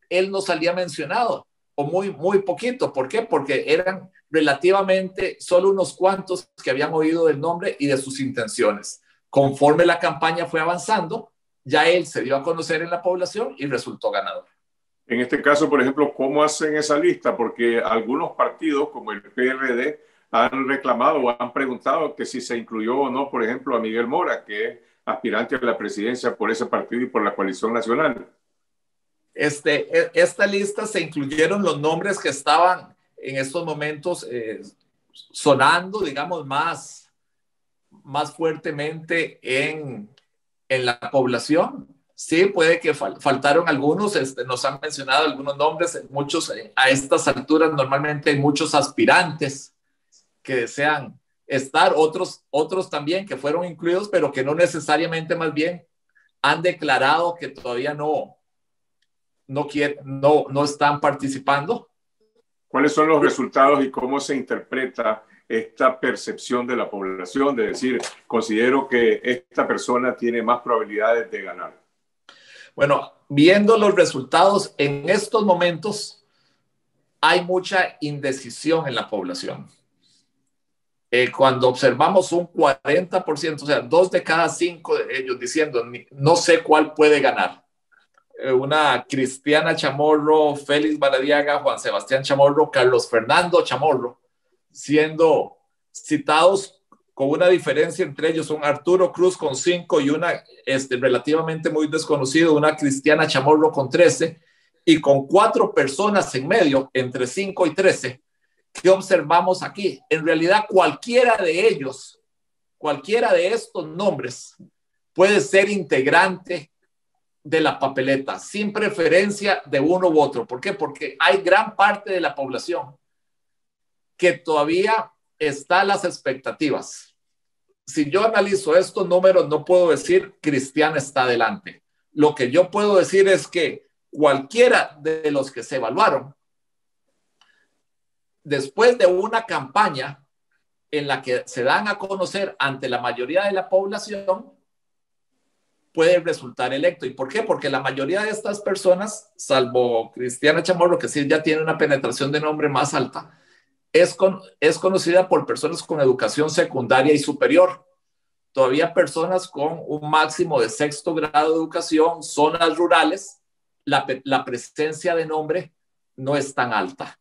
él no salía mencionado, o muy, muy poquito. ¿Por qué? Porque eran relativamente solo unos cuantos que habían oído del nombre y de sus intenciones. Conforme la campaña fue avanzando, ya él se dio a conocer en la población y resultó ganador. En este caso, por ejemplo, ¿cómo hacen esa lista? Porque algunos partidos, como el PRD, han reclamado o han preguntado que si se incluyó o no, por ejemplo, a Miguel Mora, que es aspirante a la presidencia por ese partido y por la coalición nacional. Este, e, esta lista se incluyeron los nombres que estaban en estos momentos eh, sonando, digamos, más, más fuertemente en, en la población. Sí, puede que faltaron algunos, este, nos han mencionado algunos nombres, muchos eh, a estas alturas normalmente hay muchos aspirantes que desean estar, otros, otros también que fueron incluidos, pero que no necesariamente más bien han declarado que todavía no, no, quieren, no, no están participando. ¿Cuáles son los resultados y cómo se interpreta esta percepción de la población de decir, considero que esta persona tiene más probabilidades de ganar? Bueno, viendo los resultados en estos momentos, hay mucha indecisión en la población. Eh, cuando observamos un 40%, o sea, dos de cada cinco de ellos diciendo, no sé cuál puede ganar. Eh, una Cristiana Chamorro, Félix Baradiaga, Juan Sebastián Chamorro, Carlos Fernando Chamorro, siendo citados con una diferencia entre ellos, un Arturo Cruz con 5 y una este, relativamente muy desconocido, una Cristiana Chamorro con 13, y con cuatro personas en medio, entre 5 y 13, que observamos aquí. En realidad, cualquiera de ellos, cualquiera de estos nombres puede ser integrante de la papeleta, sin preferencia de uno u otro. ¿Por qué? Porque hay gran parte de la población que todavía está a las expectativas. Si yo analizo estos números, no puedo decir Cristian está adelante. Lo que yo puedo decir es que cualquiera de los que se evaluaron, después de una campaña en la que se dan a conocer ante la mayoría de la población, puede resultar electo. ¿Y por qué? Porque la mayoría de estas personas, salvo Cristiana Chamorro, que sí ya tiene una penetración de nombre más alta, es, con, es conocida por personas con educación secundaria y superior. Todavía personas con un máximo de sexto grado de educación, zonas rurales, la, la presencia de nombre no es tan alta.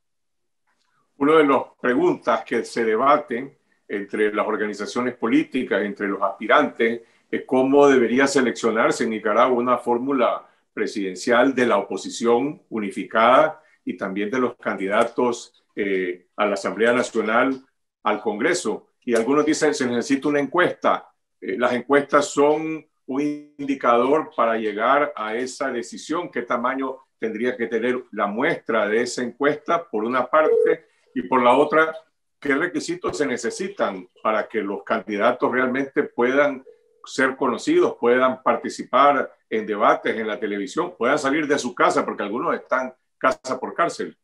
Una de las preguntas que se debaten entre las organizaciones políticas, entre los aspirantes, cómo debería seleccionarse en Nicaragua una fórmula presidencial de la oposición unificada y también de los candidatos eh, a la Asamblea Nacional, al Congreso. Y algunos dicen se necesita una encuesta. Eh, las encuestas son un indicador para llegar a esa decisión, qué tamaño tendría que tener la muestra de esa encuesta, por una parte, y por la otra, qué requisitos se necesitan para que los candidatos realmente puedan ser conocidos, puedan participar en debates en la televisión, puedan salir de su casa, porque algunos están casa por cárcel.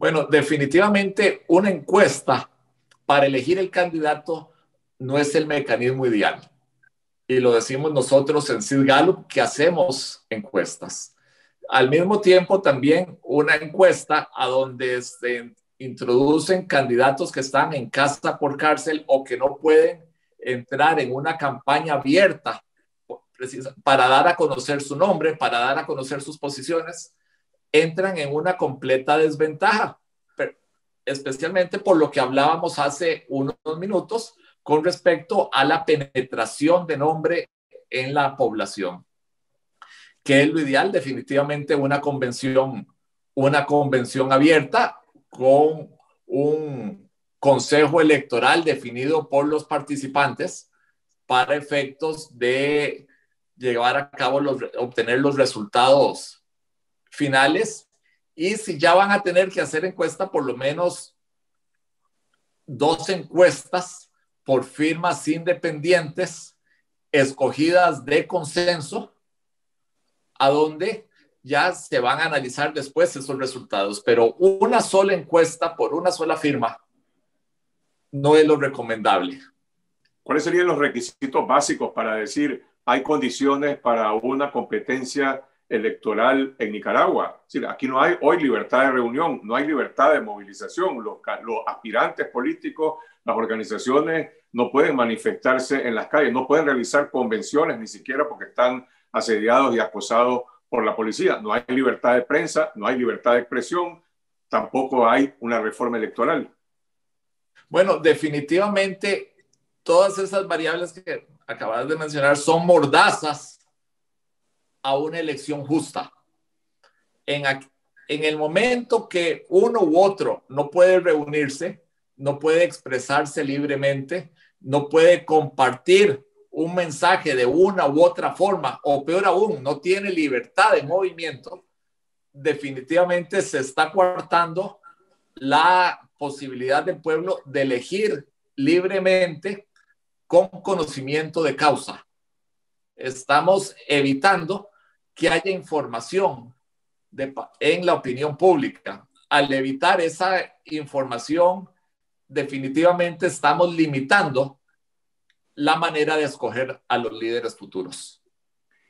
Bueno, definitivamente una encuesta para elegir el candidato no es el mecanismo ideal. Y lo decimos nosotros en Sid Gallup, que hacemos encuestas. Al mismo tiempo, también una encuesta a donde se introducen candidatos que están en casa por cárcel o que no pueden entrar en una campaña abierta para dar a conocer su nombre, para dar a conocer sus posiciones, entran en una completa desventaja, especialmente por lo que hablábamos hace unos minutos con respecto a la penetración de nombre en la población, que es lo ideal, definitivamente una convención, una convención abierta con un consejo electoral definido por los participantes para efectos de llevar a cabo los, obtener los resultados finales y si ya van a tener que hacer encuesta, por lo menos dos encuestas por firmas independientes escogidas de consenso, a donde ya se van a analizar después esos resultados, pero una sola encuesta por una sola firma no es lo recomendable. ¿Cuáles serían los requisitos básicos para decir hay condiciones para una competencia electoral en Nicaragua? aquí no hay hoy libertad de reunión, no hay libertad de movilización. Los, los aspirantes políticos, las organizaciones no pueden manifestarse en las calles, no pueden realizar convenciones ni siquiera porque están asediados y acosados por la policía. No hay libertad de prensa, no hay libertad de expresión, tampoco hay una reforma electoral. Bueno, definitivamente todas esas variables que acabas de mencionar son mordazas a una elección justa. En, en el momento que uno u otro no puede reunirse, no puede expresarse libremente, no puede compartir un mensaje de una u otra forma, o peor aún, no tiene libertad de movimiento, definitivamente se está coartando la posibilidad del pueblo de elegir libremente con conocimiento de causa. Estamos evitando que haya información en la opinión pública. Al evitar esa información, definitivamente estamos limitando la manera de escoger a los líderes futuros.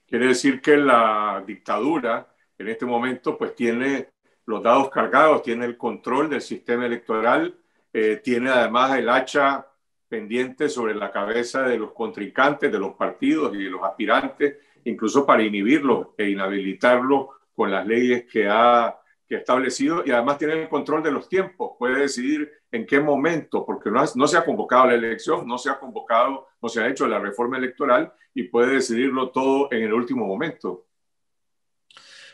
Quiere decir que la dictadura en este momento pues tiene los dados cargados, tiene el control del sistema electoral, eh, tiene además el hacha pendiente sobre la cabeza de los contrincantes, de los partidos y de los aspirantes, incluso para inhibirlos e inhabilitarlos con las leyes que ha, que establecido y además tiene el control de los tiempos, puede decidir en qué momento, porque no, no se ha convocado la elección, no se ha convocado, no se ha hecho la reforma electoral y puede decidirlo todo en el último momento.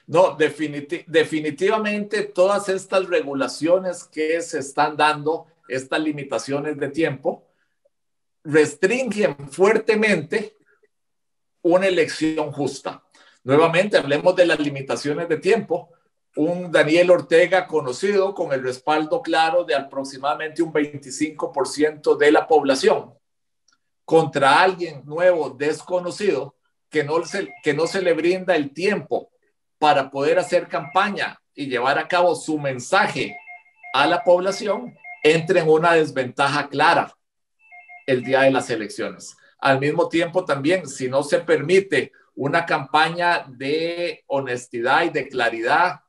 No, definitivamente todas estas regulaciones que se están dando, estas limitaciones de tiempo, restringen fuertemente una elección justa. Nuevamente, hablemos de las limitaciones de tiempo. Un Daniel Ortega conocido con el respaldo claro de aproximadamente un 25% de la población contra alguien nuevo, desconocido, que no, se, que no se le brinda el tiempo para poder hacer campaña y llevar a cabo su mensaje a la población, entra en una desventaja clara el día de las elecciones. Al mismo tiempo también, si no se permite una campaña de honestidad y de claridad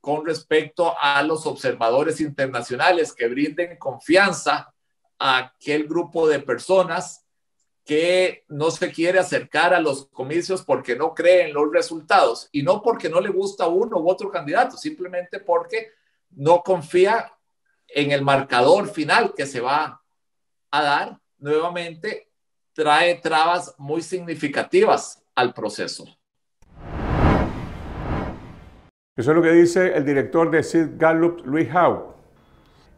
con respecto a los observadores internacionales que brinden confianza a aquel grupo de personas que no se quiere acercar a los comicios porque no cree en los resultados. Y no porque no le gusta uno u otro candidato, simplemente porque no confía en el marcador final que se va a dar, nuevamente trae trabas muy significativas al proceso. Eso es lo que dice el director de Sid Gallup, Luis Howe.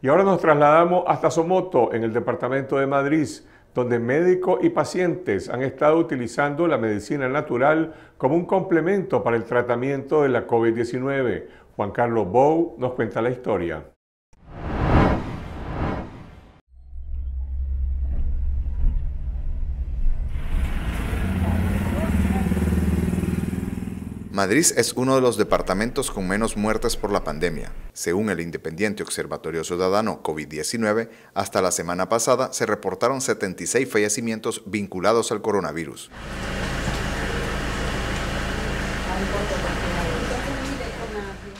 Y ahora nos trasladamos hasta Somoto, en el departamento de Madrid, donde médicos y pacientes han estado utilizando la medicina natural como un complemento para el tratamiento de la COVID-19. Juan Carlos Bou nos cuenta la historia. Madrid es uno de los departamentos con menos muertes por la pandemia. Según el Independiente Observatorio Ciudadano COVID-19, hasta la semana pasada se reportaron 76 fallecimientos vinculados al coronavirus.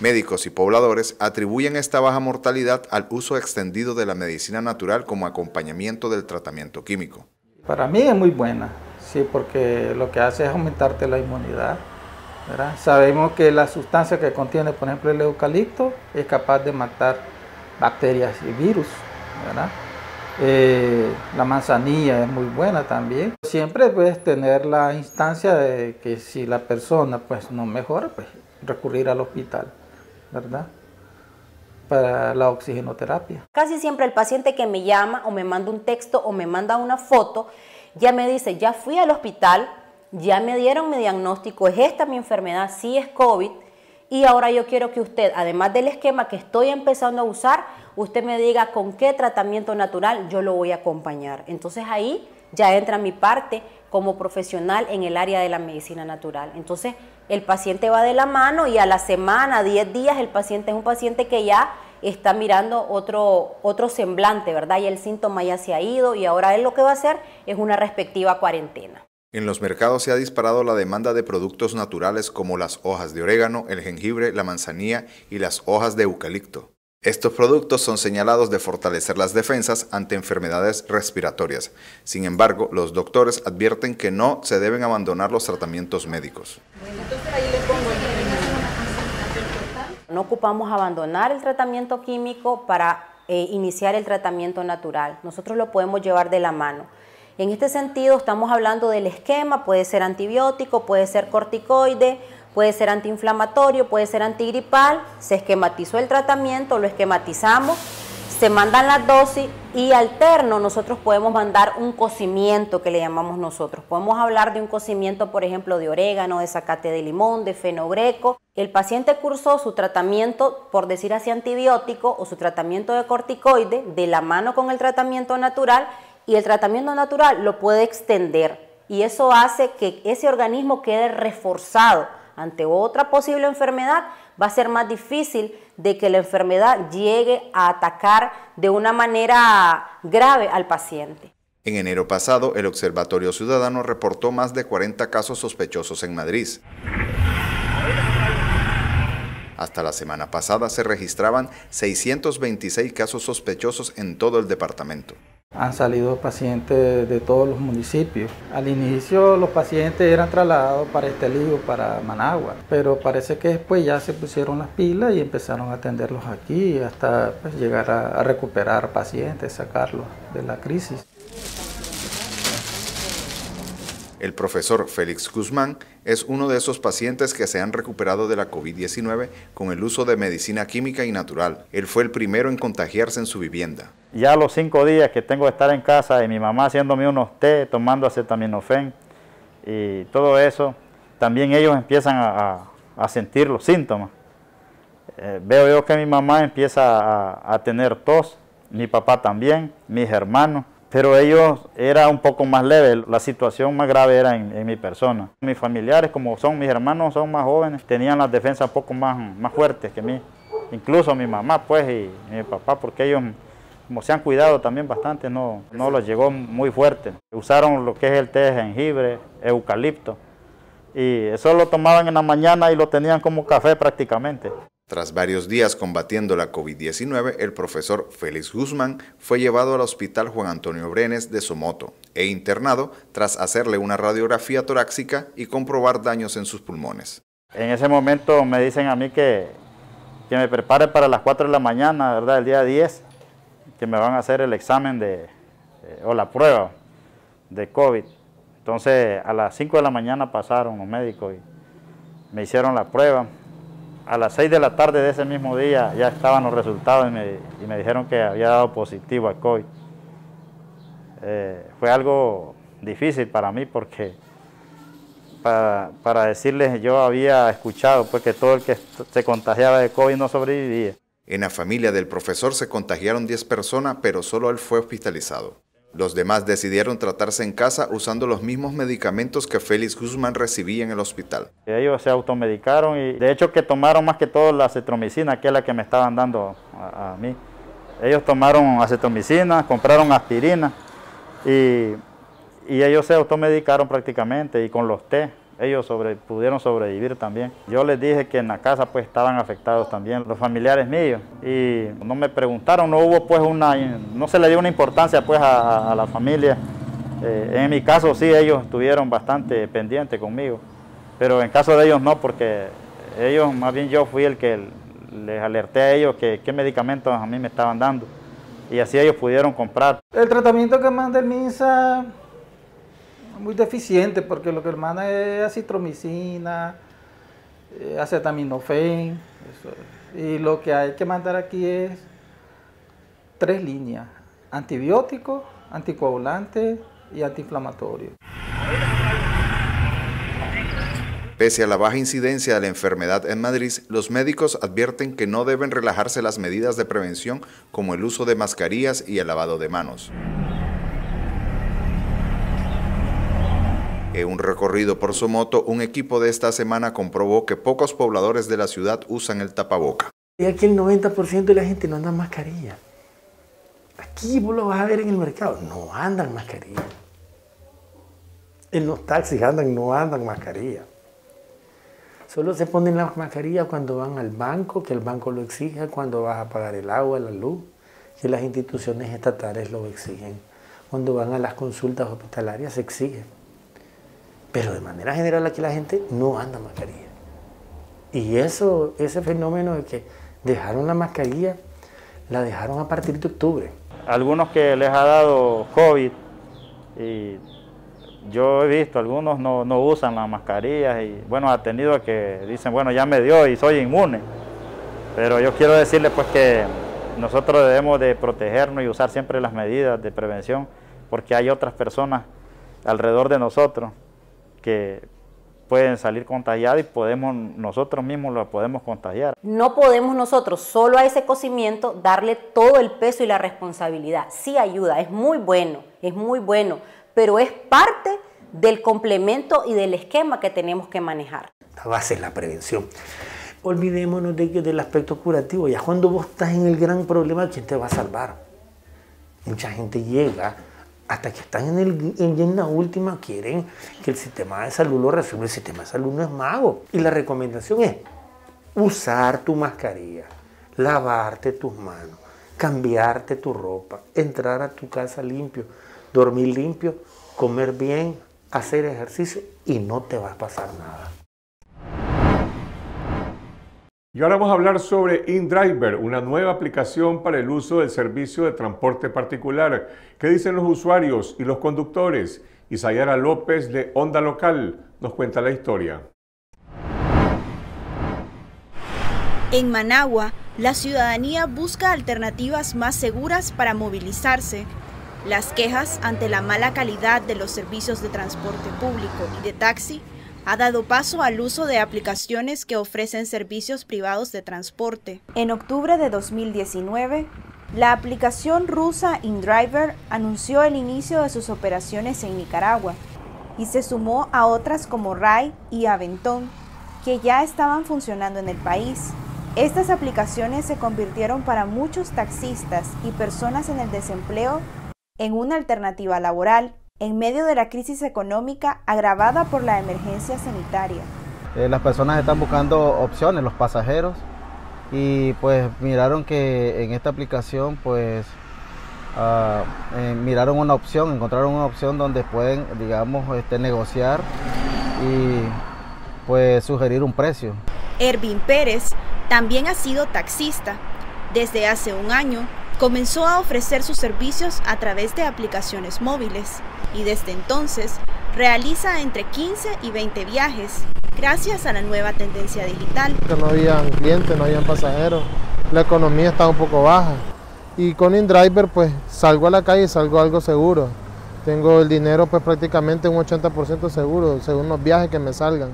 Médicos y pobladores atribuyen esta baja mortalidad al uso extendido de la medicina natural como acompañamiento del tratamiento químico. Para mí es muy buena, sí, porque lo que hace es aumentarte la inmunidad Sabemos que la sustancia que contiene, por ejemplo, el eucalipto es capaz de matar bacterias y virus. Eh, la manzanilla es muy buena también. Siempre puedes tener la instancia de que si la persona pues, no mejora, pues recurrir al hospital, ¿verdad? Para la oxigenoterapia. Casi siempre el paciente que me llama o me manda un texto o me manda una foto, ya me dice, ya fui al hospital, ya me dieron mi diagnóstico, es esta mi enfermedad, sí es COVID, y ahora yo quiero que usted, además del esquema que estoy empezando a usar, usted me diga con qué tratamiento natural yo lo voy a acompañar. Entonces ahí ya entra mi parte como profesional en el área de la medicina natural. Entonces el paciente va de la mano y a la semana, 10 días, el paciente es un paciente que ya está mirando otro, otro semblante, ¿verdad? Y el síntoma ya se ha ido y ahora él lo que va a hacer es una respectiva cuarentena. En los mercados se ha disparado la demanda de productos naturales como las hojas de orégano, el jengibre, la manzanilla y las hojas de eucalipto. Estos productos son señalados de fortalecer las defensas ante enfermedades respiratorias. Sin embargo, los doctores advierten que no se deben abandonar los tratamientos médicos. No ocupamos abandonar el tratamiento químico para eh, iniciar el tratamiento natural. Nosotros lo podemos llevar de la mano. En este sentido, estamos hablando del esquema, puede ser antibiótico, puede ser corticoide, puede ser antiinflamatorio, puede ser antigripal, se esquematizó el tratamiento, lo esquematizamos, se mandan las dosis y alterno nosotros podemos mandar un cocimiento que le llamamos nosotros. Podemos hablar de un cocimiento, por ejemplo, de orégano, de zacate de limón, de fenogreco. El paciente cursó su tratamiento, por decir así, antibiótico o su tratamiento de corticoide de la mano con el tratamiento natural y el tratamiento natural lo puede extender y eso hace que ese organismo quede reforzado ante otra posible enfermedad, va a ser más difícil de que la enfermedad llegue a atacar de una manera grave al paciente. En enero pasado, el Observatorio Ciudadano reportó más de 40 casos sospechosos en Madrid. Hasta la semana pasada se registraban 626 casos sospechosos en todo el departamento. Han salido pacientes de todos los municipios. Al inicio los pacientes eran trasladados para Estelí o para Managua, pero parece que después ya se pusieron las pilas y empezaron a atenderlos aquí hasta pues, llegar a recuperar pacientes, sacarlos de la crisis. El profesor Félix Guzmán es uno de esos pacientes que se han recuperado de la COVID-19 con el uso de medicina química y natural. Él fue el primero en contagiarse en su vivienda. Ya los cinco días que tengo que estar en casa y mi mamá haciéndome unos té, tomando acetaminofén y todo eso, también ellos empiezan a, sentir los síntomas. Eh, veo yo que mi mamá empieza a, tener tos, mi papá también, mis hermanos, pero ellos era un poco más leve, la situación más grave era en, mi persona. Mis familiares, como son mis hermanos, son más jóvenes, tenían las defensas un poco más, más fuertes que mí, incluso mi mamá pues y mi papá, porque ellos como se han cuidado también bastante, no, no los llegó muy fuerte. Usaron lo que es el té de jengibre, eucalipto, y eso lo tomaban en la mañana y lo tenían como café prácticamente. Tras varios días combatiendo la COVID-19, el profesor Félix Guzmán fue llevado al Hospital Juan Antonio Brenes de Somoto e internado tras hacerle una radiografía torácica y comprobar daños en sus pulmones. En ese momento me dicen a mí que, que me prepare para las 4 de la mañana, ¿verdad? El día 10, que me van a hacer el examen de, eh, o la prueba de COVID. Entonces a las 5 de la mañana pasaron los médicos y me hicieron la prueba. A las 6 de la tarde de ese mismo día ya estaban los resultados y me, dijeron que había dado positivo a COVID. Eh, fue algo difícil para mí porque para, para, decirles yo había escuchado pues que todo el que se contagiaba de COVID no sobrevivía. En la familia del profesor se contagiaron 10 personas, pero solo él fue hospitalizado. Los demás decidieron tratarse en casa usando los mismos medicamentos que Félix Guzmán recibía en el hospital. Ellos se automedicaron y de hecho que tomaron más que todo la acetromicina, que es la que me estaban dando a, mí. Ellos tomaron acetromicina, compraron aspirina y, y ellos se automedicaron prácticamente y con los té ellos pudieron sobrevivir también. Yo les dije que en la casa pues estaban afectados también los familiares míos y no me preguntaron, no hubo pues una, no se le dio una importancia pues a, la familia. Eh, en mi caso sí, ellos estuvieron bastante pendientes conmigo, pero en caso de ellos no, porque ellos, más bien yo fui el que les alerté a ellos que qué medicamentos a mí me estaban dando y así ellos pudieron comprar. El tratamiento que manda el MINSA muy deficiente porque lo que hermana es acitromicina, eh, acetaminofén, y lo que hay que mandar aquí es tres líneas, antibiótico, anticoagulante y antiinflamatorio. Pese a la baja incidencia de la enfermedad en Madrid, los médicos advierten que no deben relajarse las medidas de prevención como el uso de mascarillas y el lavado de manos. En un recorrido por Somoto, un equipo de esta semana comprobó que pocos pobladores de la ciudad usan el tapaboca. Y aquí el 90% de la gente no anda mascarilla. Aquí vos lo vas a ver en el mercado, no andan mascarilla. En los taxis andan, no andan mascarilla. Solo se ponen las mascarillas cuando van al banco, que el banco lo exige, cuando vas a pagar el agua, la luz, que las instituciones estatales lo exigen. Cuando van a las consultas hospitalarias se exigen. Pero de manera general aquí la gente no anda mascarilla. Y eso, ese fenómeno de que dejaron la mascarilla, la dejaron a partir de octubre. Algunos que les ha dado COVID y yo he visto, algunos no, no usan las mascarillas y bueno, ha tenido que dicen, bueno, ya me dio y soy inmune. Pero yo quiero decirles pues que nosotros debemos de protegernos y usar siempre las medidas de prevención porque hay otras personas alrededor de nosotros que pueden salir contagiados y podemos nosotros mismos lo podemos contagiar. No podemos nosotros solo a ese cocimiento darle todo el peso y la responsabilidad. Sí ayuda, es muy bueno, es muy bueno, pero es parte del complemento y del esquema que tenemos que manejar. La base es la prevención. Olvidémonos de, del aspecto curativo. Ya cuando vos estás en el gran problema, ¿quién te va a salvar? Mucha gente llega hasta que están en, la última, quieren que el sistema de salud lo resuelva. El sistema de salud no es mago. Y la recomendación es usar tu mascarilla, lavarte tus manos, cambiarte tu ropa, entrar a tu casa limpio, dormir limpio, comer bien, hacer ejercicio y no te va a pasar nada. Y ahora vamos a hablar sobre InDriver, una nueva aplicación para el uso del servicio de transporte particular. ¿Qué dicen los usuarios y los conductores? Isayara López de Onda Local nos cuenta la historia. En Managua, la ciudadanía busca alternativas más seguras para movilizarse. Las quejas ante la mala calidad de los servicios de transporte público y de taxi ha dado paso al uso de aplicaciones que ofrecen servicios privados de transporte. En octubre de 2019, la aplicación rusa InDriver anunció el inicio de sus operaciones en Nicaragua y se sumó a otras como Rai y Aventón, que ya estaban funcionando en el país. Estas aplicaciones se convirtieron para muchos taxistas y personas en el desempleo en una alternativa laboral en medio de la crisis económica agravada por la emergencia sanitaria. Eh, las personas están buscando opciones, los pasajeros, y pues miraron que en esta aplicación pues ah, eh, miraron una opción, encontraron una opción donde pueden digamos este, negociar y pues sugerir un precio. Ervin Pérez también ha sido taxista. Desde hace un año comenzó a ofrecer sus servicios a través de aplicaciones móviles y desde entonces realiza entre 15 y 20 viajes gracias a la nueva tendencia digital. No había clientes, no habían pasajeros, la economía estaba un poco baja y con InDriver pues salgo a la calle y salgo algo seguro. Tengo el dinero pues prácticamente un 80% seguro según los viajes que me salgan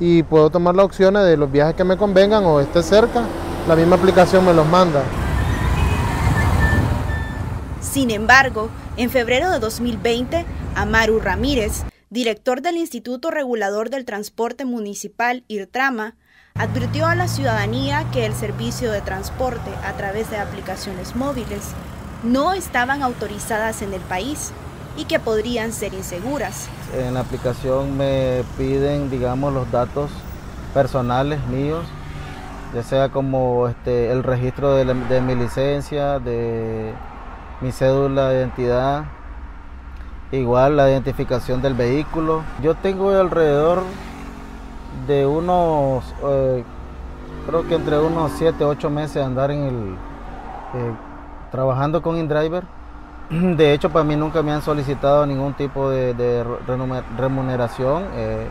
y puedo tomar las opciones de los viajes que me convengan o esté cerca, la misma aplicación me los manda. Sin embargo, en febrero de 2020, Amaru Ramírez, director del Instituto Regulador del Transporte Municipal IRTRAMA, advirtió a la ciudadanía que el servicio de transporte a través de aplicaciones móviles no estaban autorizadas en el país y que podrían ser inseguras. En la aplicación me piden, digamos, los datos personales míos, ya sea como este, el registro de, de mi licencia, de mi cédula de identidad, igual la identificación del vehículo. Yo tengo alrededor de unos, eh, creo que entre unos 7, 8 meses de andar en el, eh, trabajando con InDriver. [clears throat] De hecho, para mí nunca me han solicitado ningún tipo de, remuneración eh,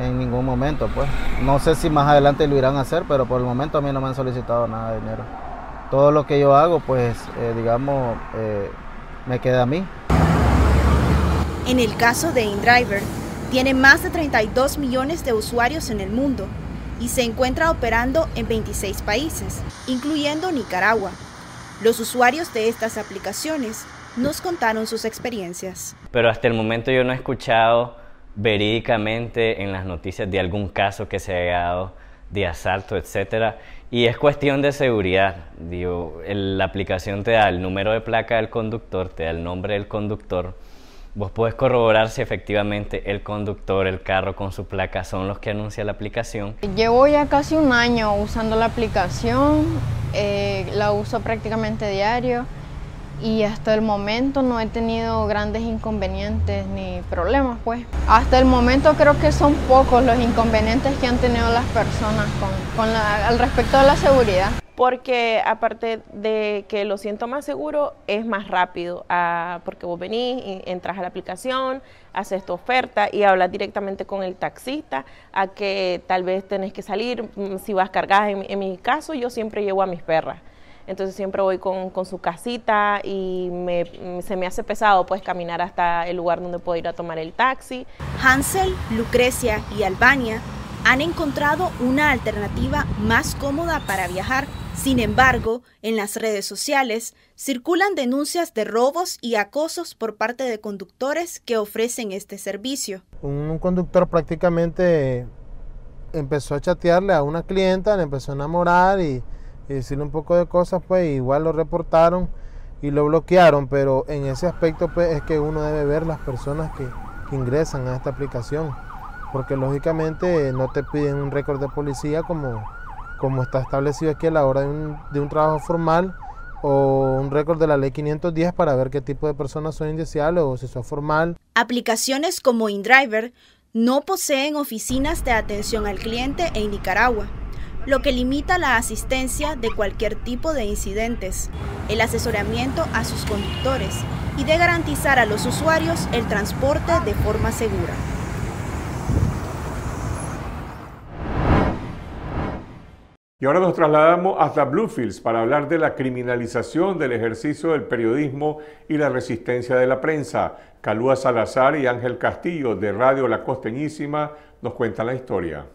en ningún momento. pues No sé si más adelante lo irán a hacer, pero por el momento a mí no me han solicitado nada de dinero. Todo lo que yo hago, pues, digamos, me queda a mí. En el caso de InDriver, tiene más de 32 millones de usuarios en el mundo y se encuentra operando en 26 países, incluyendo Nicaragua. Los usuarios de estas aplicaciones nos contaron sus experiencias. Pero hasta el momento yo no he escuchado verídicamente en las noticias de algún caso que se haya dado de asalto, etcétera. Y es cuestión de seguridad. Digo, la aplicación te da el número de placa del conductor, te da el nombre del conductor Vos podés corroborar si efectivamente el conductor, el carro con su placa son los que anuncia la aplicación. Llevo ya casi un año usando la aplicación, eh, la uso prácticamente diario y hasta el momento no he tenido grandes inconvenientes ni problemas pues. Hasta el momento creo que son pocos los inconvenientes que han tenido las personas con, al respecto de la seguridad porque aparte de que lo siento más seguro, es más rápido, ah, porque vos venís, entras a la aplicación, haces tu oferta y hablas directamente con el taxista, a que tal vez tenés que salir, mm, si vas cargada, en, mi caso yo siempre llevo a mis perras. Entonces siempre voy con, su casita y se me hace pesado pues caminar hasta el lugar donde puedo ir a tomar el taxi. Hansel, Lucrecia y Albania han encontrado una alternativa más cómoda para viajar sin embargo, en las redes sociales circulan denuncias de robos y acosos por parte de conductores que ofrecen este servicio. Un conductor prácticamente empezó a chatearle a una clienta, le empezó a enamorar y, decirle un poco de cosas, pues igual lo reportaron y lo bloquearon, pero en ese aspecto pues es que uno debe ver las personas que, ingresan a esta aplicación, porque lógicamente no te piden un récord de policía como como está establecido aquí a la hora de un, de un trabajo formal o un récord de la ley 510 para ver qué tipo de personas son indeseables o si son formal. Aplicaciones como InDriver no poseen oficinas de atención al cliente en Nicaragua, lo que limita la asistencia de cualquier tipo de incidentes, el asesoramiento a sus conductores y de garantizar a los usuarios el transporte de forma segura. Y ahora nos trasladamos hasta Bluefields para hablar de la criminalización del ejercicio del periodismo y la resistencia de la prensa. Calúa Salazar y Ángel Castillo de Radio La Costeñísima nos cuentan la historia.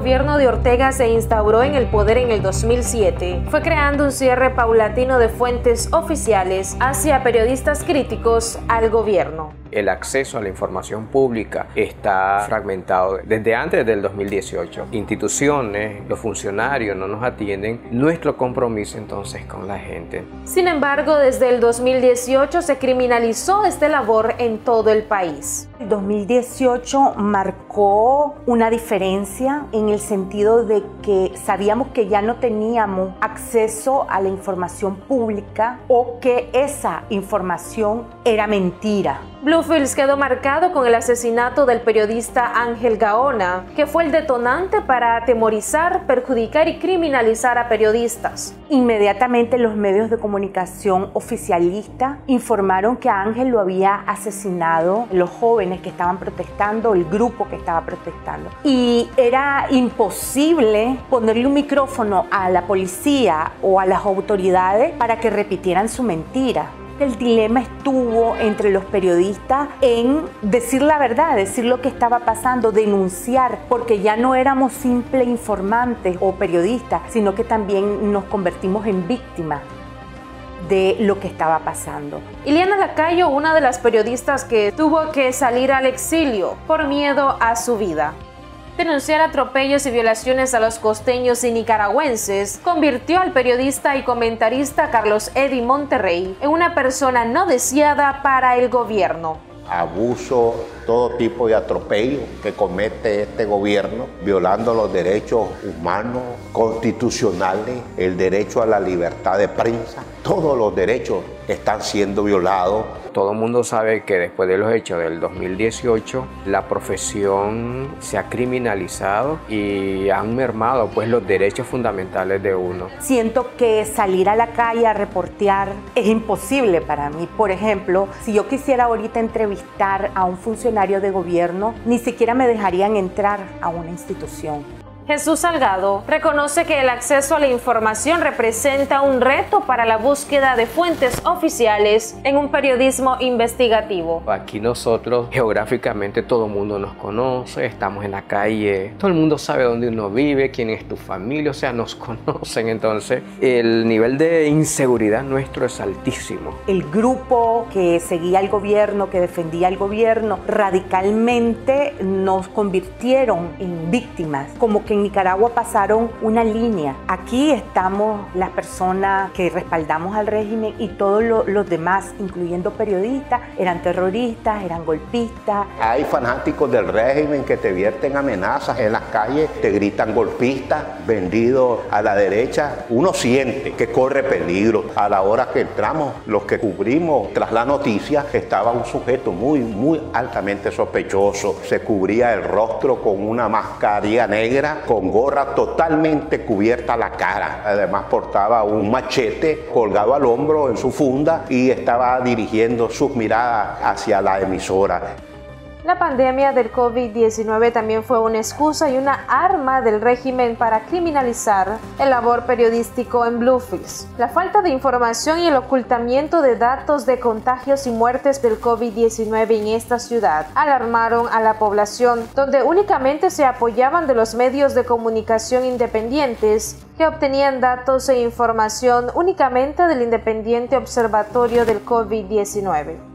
Gobierno de Ortega se instauró en el poder en el 2007, fue creando un cierre paulatino de fuentes oficiales hacia periodistas críticos al gobierno el acceso a la información pública está fragmentado desde antes del 2018. Instituciones, los funcionarios no nos atienden, nuestro compromiso entonces con la gente. Sin embargo, desde el 2018 se criminalizó esta labor en todo el país. El 2018 marcó una diferencia en el sentido de que sabíamos que ya no teníamos acceso a la información pública o que esa información era mentira. Bluefields quedó marcado con el asesinato del periodista Ángel Gaona, que fue el detonante para atemorizar, perjudicar y criminalizar a periodistas. Inmediatamente los medios de comunicación oficialistas informaron que Ángel lo había asesinado los jóvenes que estaban protestando, el grupo que estaba protestando. Y era imposible ponerle un micrófono a la policía o a las autoridades para que repitieran su mentira el dilema estuvo entre los periodistas en decir la verdad, decir lo que estaba pasando, denunciar, porque ya no éramos simples informantes o periodistas, sino que también nos convertimos en víctimas de lo que estaba pasando. Iliana Lacayo, una de las periodistas que tuvo que salir al exilio por miedo a su vida denunciar atropellos y violaciones a los costeños y nicaragüenses convirtió al periodista y comentarista Carlos Eddy Monterrey en una persona no deseada para el gobierno. Abuso, todo tipo de atropello que comete este gobierno, violando los derechos humanos, constitucionales, el derecho a la libertad de prensa, todos los derechos están siendo violados todo el mundo sabe que después de los hechos del 2018, la profesión se ha criminalizado y han mermado pues los derechos fundamentales de uno. Siento que salir a la calle a reportear es imposible para mí. Por ejemplo, si yo quisiera ahorita entrevistar a un funcionario de gobierno, ni siquiera me dejarían entrar a una institución. Jesús Salgado reconoce que el acceso a la información representa un reto para la búsqueda de fuentes oficiales en un periodismo investigativo. Aquí nosotros geográficamente todo el mundo nos conoce, estamos en la calle, todo el mundo sabe dónde uno vive, quién es tu familia, o sea, nos [laughs] conocen. Entonces, el nivel de inseguridad nuestro es altísimo. El grupo que seguía al gobierno, que defendía al gobierno, radicalmente nos convirtieron en víctimas, como que en Nicaragua pasaron una línea. Aquí estamos las personas que respaldamos al régimen y todos los demás, incluyendo periodistas, eran terroristas, eran golpistas. Hay fanáticos del régimen que te vierten amenazas en las calles, te gritan golpistas, vendidos a la derecha. Uno siente que corre peligro. A la hora que entramos, los que cubrimos tras la noticia, estaba un sujeto muy, muy altamente sospechoso. Se cubría el rostro con una mascarilla negra con gorra totalmente cubierta la cara. Además portaba un machete colgado al hombro en su funda y estaba dirigiendo sus miradas hacia la emisora. La pandemia del COVID-19 también fue una excusa y una arma del régimen para criminalizar el labor periodístico en Bluefields. La falta de información y el ocultamiento de datos de contagios y muertes del COVID-19 en esta ciudad alarmaron a la población, donde únicamente se apoyaban de los medios de comunicación independientes que obtenían datos e información únicamente del Independiente Observatorio del COVID-19.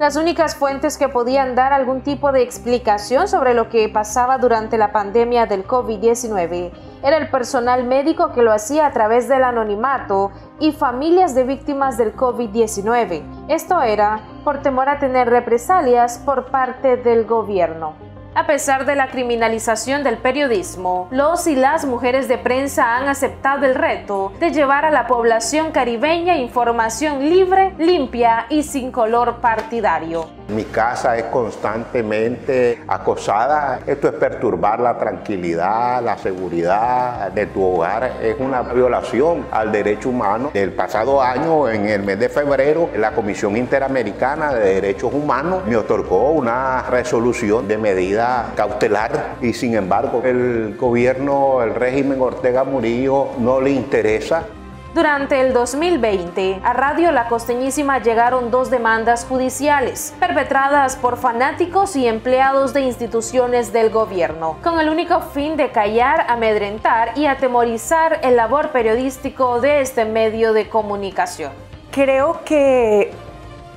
Las únicas fuentes que podían dar algún tipo de explicación sobre lo que pasaba durante la pandemia del COVID-19 era el personal médico que lo hacía a través del anonimato y familias de víctimas del COVID-19. Esto era por temor a tener represalias por parte del gobierno. A pesar de la criminalización del periodismo, los y las mujeres de prensa han aceptado el reto de llevar a la población caribeña información libre, limpia y sin color partidario. Mi casa es constantemente acosada. Esto es perturbar la tranquilidad, la seguridad de tu hogar. Es una violación al derecho humano. El pasado año, en el mes de febrero, la Comisión Interamericana de Derechos Humanos me otorgó una resolución de medida cautelar y sin embargo el gobierno, el régimen Ortega Murillo no le interesa durante el 2020, a Radio La Costeñísima llegaron dos demandas judiciales, perpetradas por fanáticos y empleados de instituciones del gobierno, con el único fin de callar, amedrentar y atemorizar el labor periodístico de este medio de comunicación. Creo que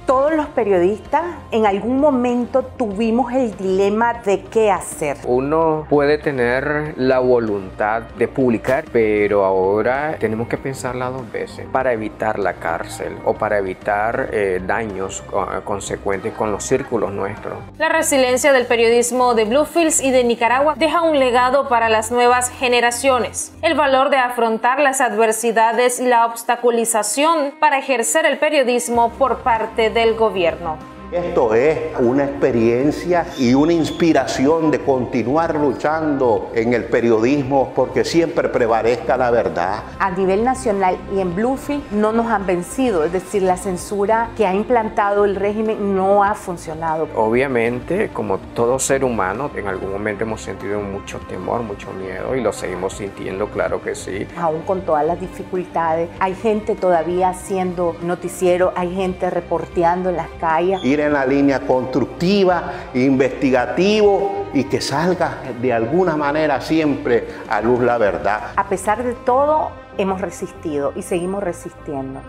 todos los periodistas en algún momento tuvimos el dilema de qué hacer. Uno puede tener la voluntad de publicar, pero ahora tenemos que pensarla dos veces para evitar la cárcel o para evitar eh, daños eh, consecuentes con los círculos nuestros. La resiliencia del periodismo de Bluefields y de Nicaragua deja un legado para las nuevas generaciones. El valor de afrontar las adversidades y la obstaculización para ejercer el periodismo por parte del gobierno. Esto es una experiencia y una inspiración de continuar luchando en el periodismo porque siempre prevalezca la verdad. A nivel nacional y en Bluefield no nos han vencido, es decir, la censura que ha implantado el régimen no ha funcionado. Obviamente, como todo ser humano, en algún momento hemos sentido mucho temor, mucho miedo y lo seguimos sintiendo, claro que sí. Aún con todas las dificultades, hay gente todavía haciendo noticiero, hay gente reporteando en las calles en la línea constructiva, investigativo y que salga de alguna manera siempre a luz la verdad. A pesar de todo, hemos resistido y seguimos resistiendo.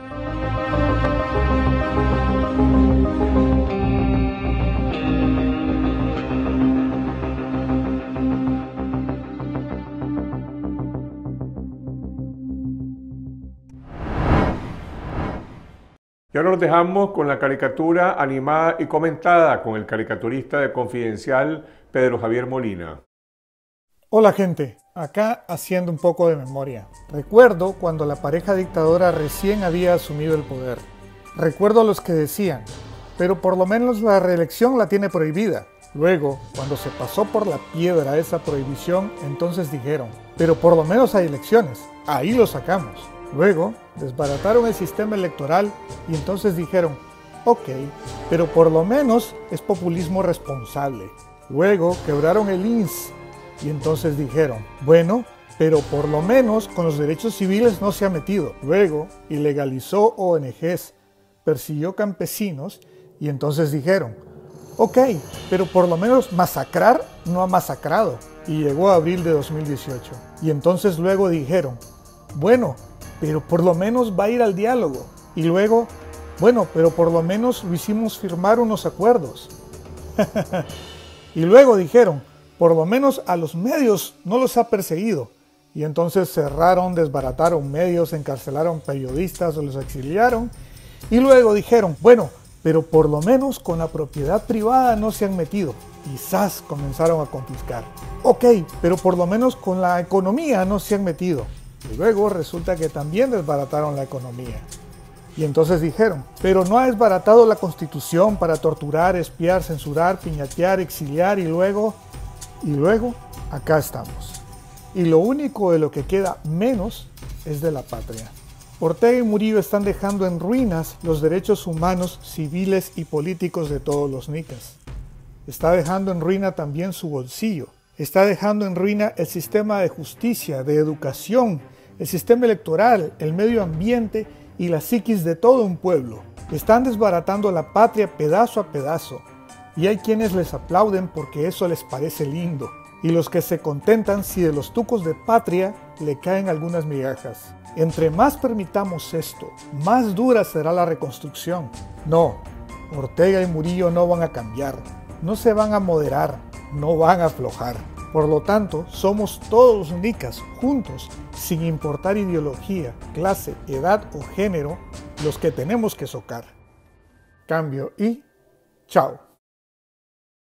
Y ahora nos dejamos con la caricatura animada y comentada con el caricaturista de Confidencial, Pedro Javier Molina. Hola gente, acá haciendo un poco de memoria. Recuerdo cuando la pareja dictadora recién había asumido el poder. Recuerdo a los que decían, pero por lo menos la reelección la tiene prohibida. Luego, cuando se pasó por la piedra esa prohibición, entonces dijeron, pero por lo menos hay elecciones, ahí lo sacamos. Luego, desbarataron el sistema electoral y entonces dijeron, ok, pero por lo menos es populismo responsable. Luego quebraron el INS y entonces dijeron, bueno, pero por lo menos con los derechos civiles no se ha metido. Luego ilegalizó ONGs, persiguió campesinos y entonces dijeron, ok, pero por lo menos masacrar no ha masacrado. Y llegó abril de 2018. Y entonces luego dijeron, bueno, pero por lo menos va a ir al diálogo. Y luego, bueno, pero por lo menos lo hicimos firmar unos acuerdos. [laughs] y luego dijeron, por lo menos a los medios no los ha perseguido. Y entonces cerraron, desbarataron medios, encarcelaron periodistas los exiliaron. Y luego dijeron, bueno, pero por lo menos con la propiedad privada no se han metido. Quizás comenzaron a confiscar. Ok, pero por lo menos con la economía no se han metido. Y luego resulta que también desbarataron la economía. Y entonces dijeron, pero no ha desbaratado la constitución para torturar, espiar, censurar, piñatear, exiliar y luego, y luego, acá estamos. Y lo único de lo que queda menos es de la patria. Ortega y Murillo están dejando en ruinas los derechos humanos, civiles y políticos de todos los nicas. Está dejando en ruina también su bolsillo. Está dejando en ruina el sistema de justicia, de educación, el sistema electoral, el medio ambiente y la psiquis de todo un pueblo. Están desbaratando la patria pedazo a pedazo. Y hay quienes les aplauden porque eso les parece lindo. Y los que se contentan si de los tucos de patria le caen algunas migajas. Entre más permitamos esto, más dura será la reconstrucción. No, Ortega y Murillo no van a cambiar, no se van a moderar, no van a aflojar. Por lo tanto, somos todos nicas, juntos, sin importar ideología, clase, edad o género, los que tenemos que socar. Cambio y chao.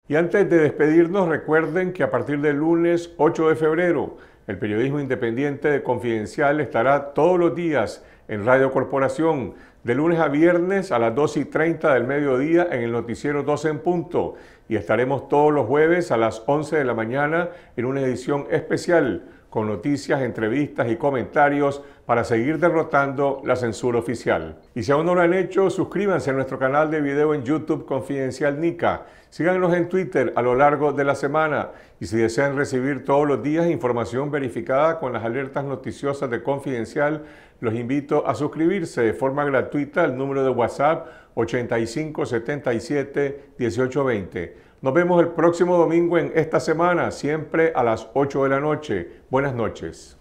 Y antes de despedirnos, recuerden que a partir del lunes 8 de febrero, el periodismo independiente de Confidencial estará todos los días en Radio Corporación, de lunes a viernes a las 2 y 30 del mediodía en el noticiero 12 en punto y estaremos todos los jueves a las 11 de la mañana en una edición especial con noticias, entrevistas y comentarios para seguir derrotando la censura oficial. Y si aún no lo han hecho, suscríbanse a nuestro canal de video en YouTube Confidencial Nica. Síganos en Twitter a lo largo de la semana y si desean recibir todos los días información verificada con las alertas noticiosas de Confidencial, los invito a suscribirse de forma gratuita al número de WhatsApp 8577 1820. Nos vemos el próximo domingo en esta semana, siempre a las 8 de la noche. Buenas noches.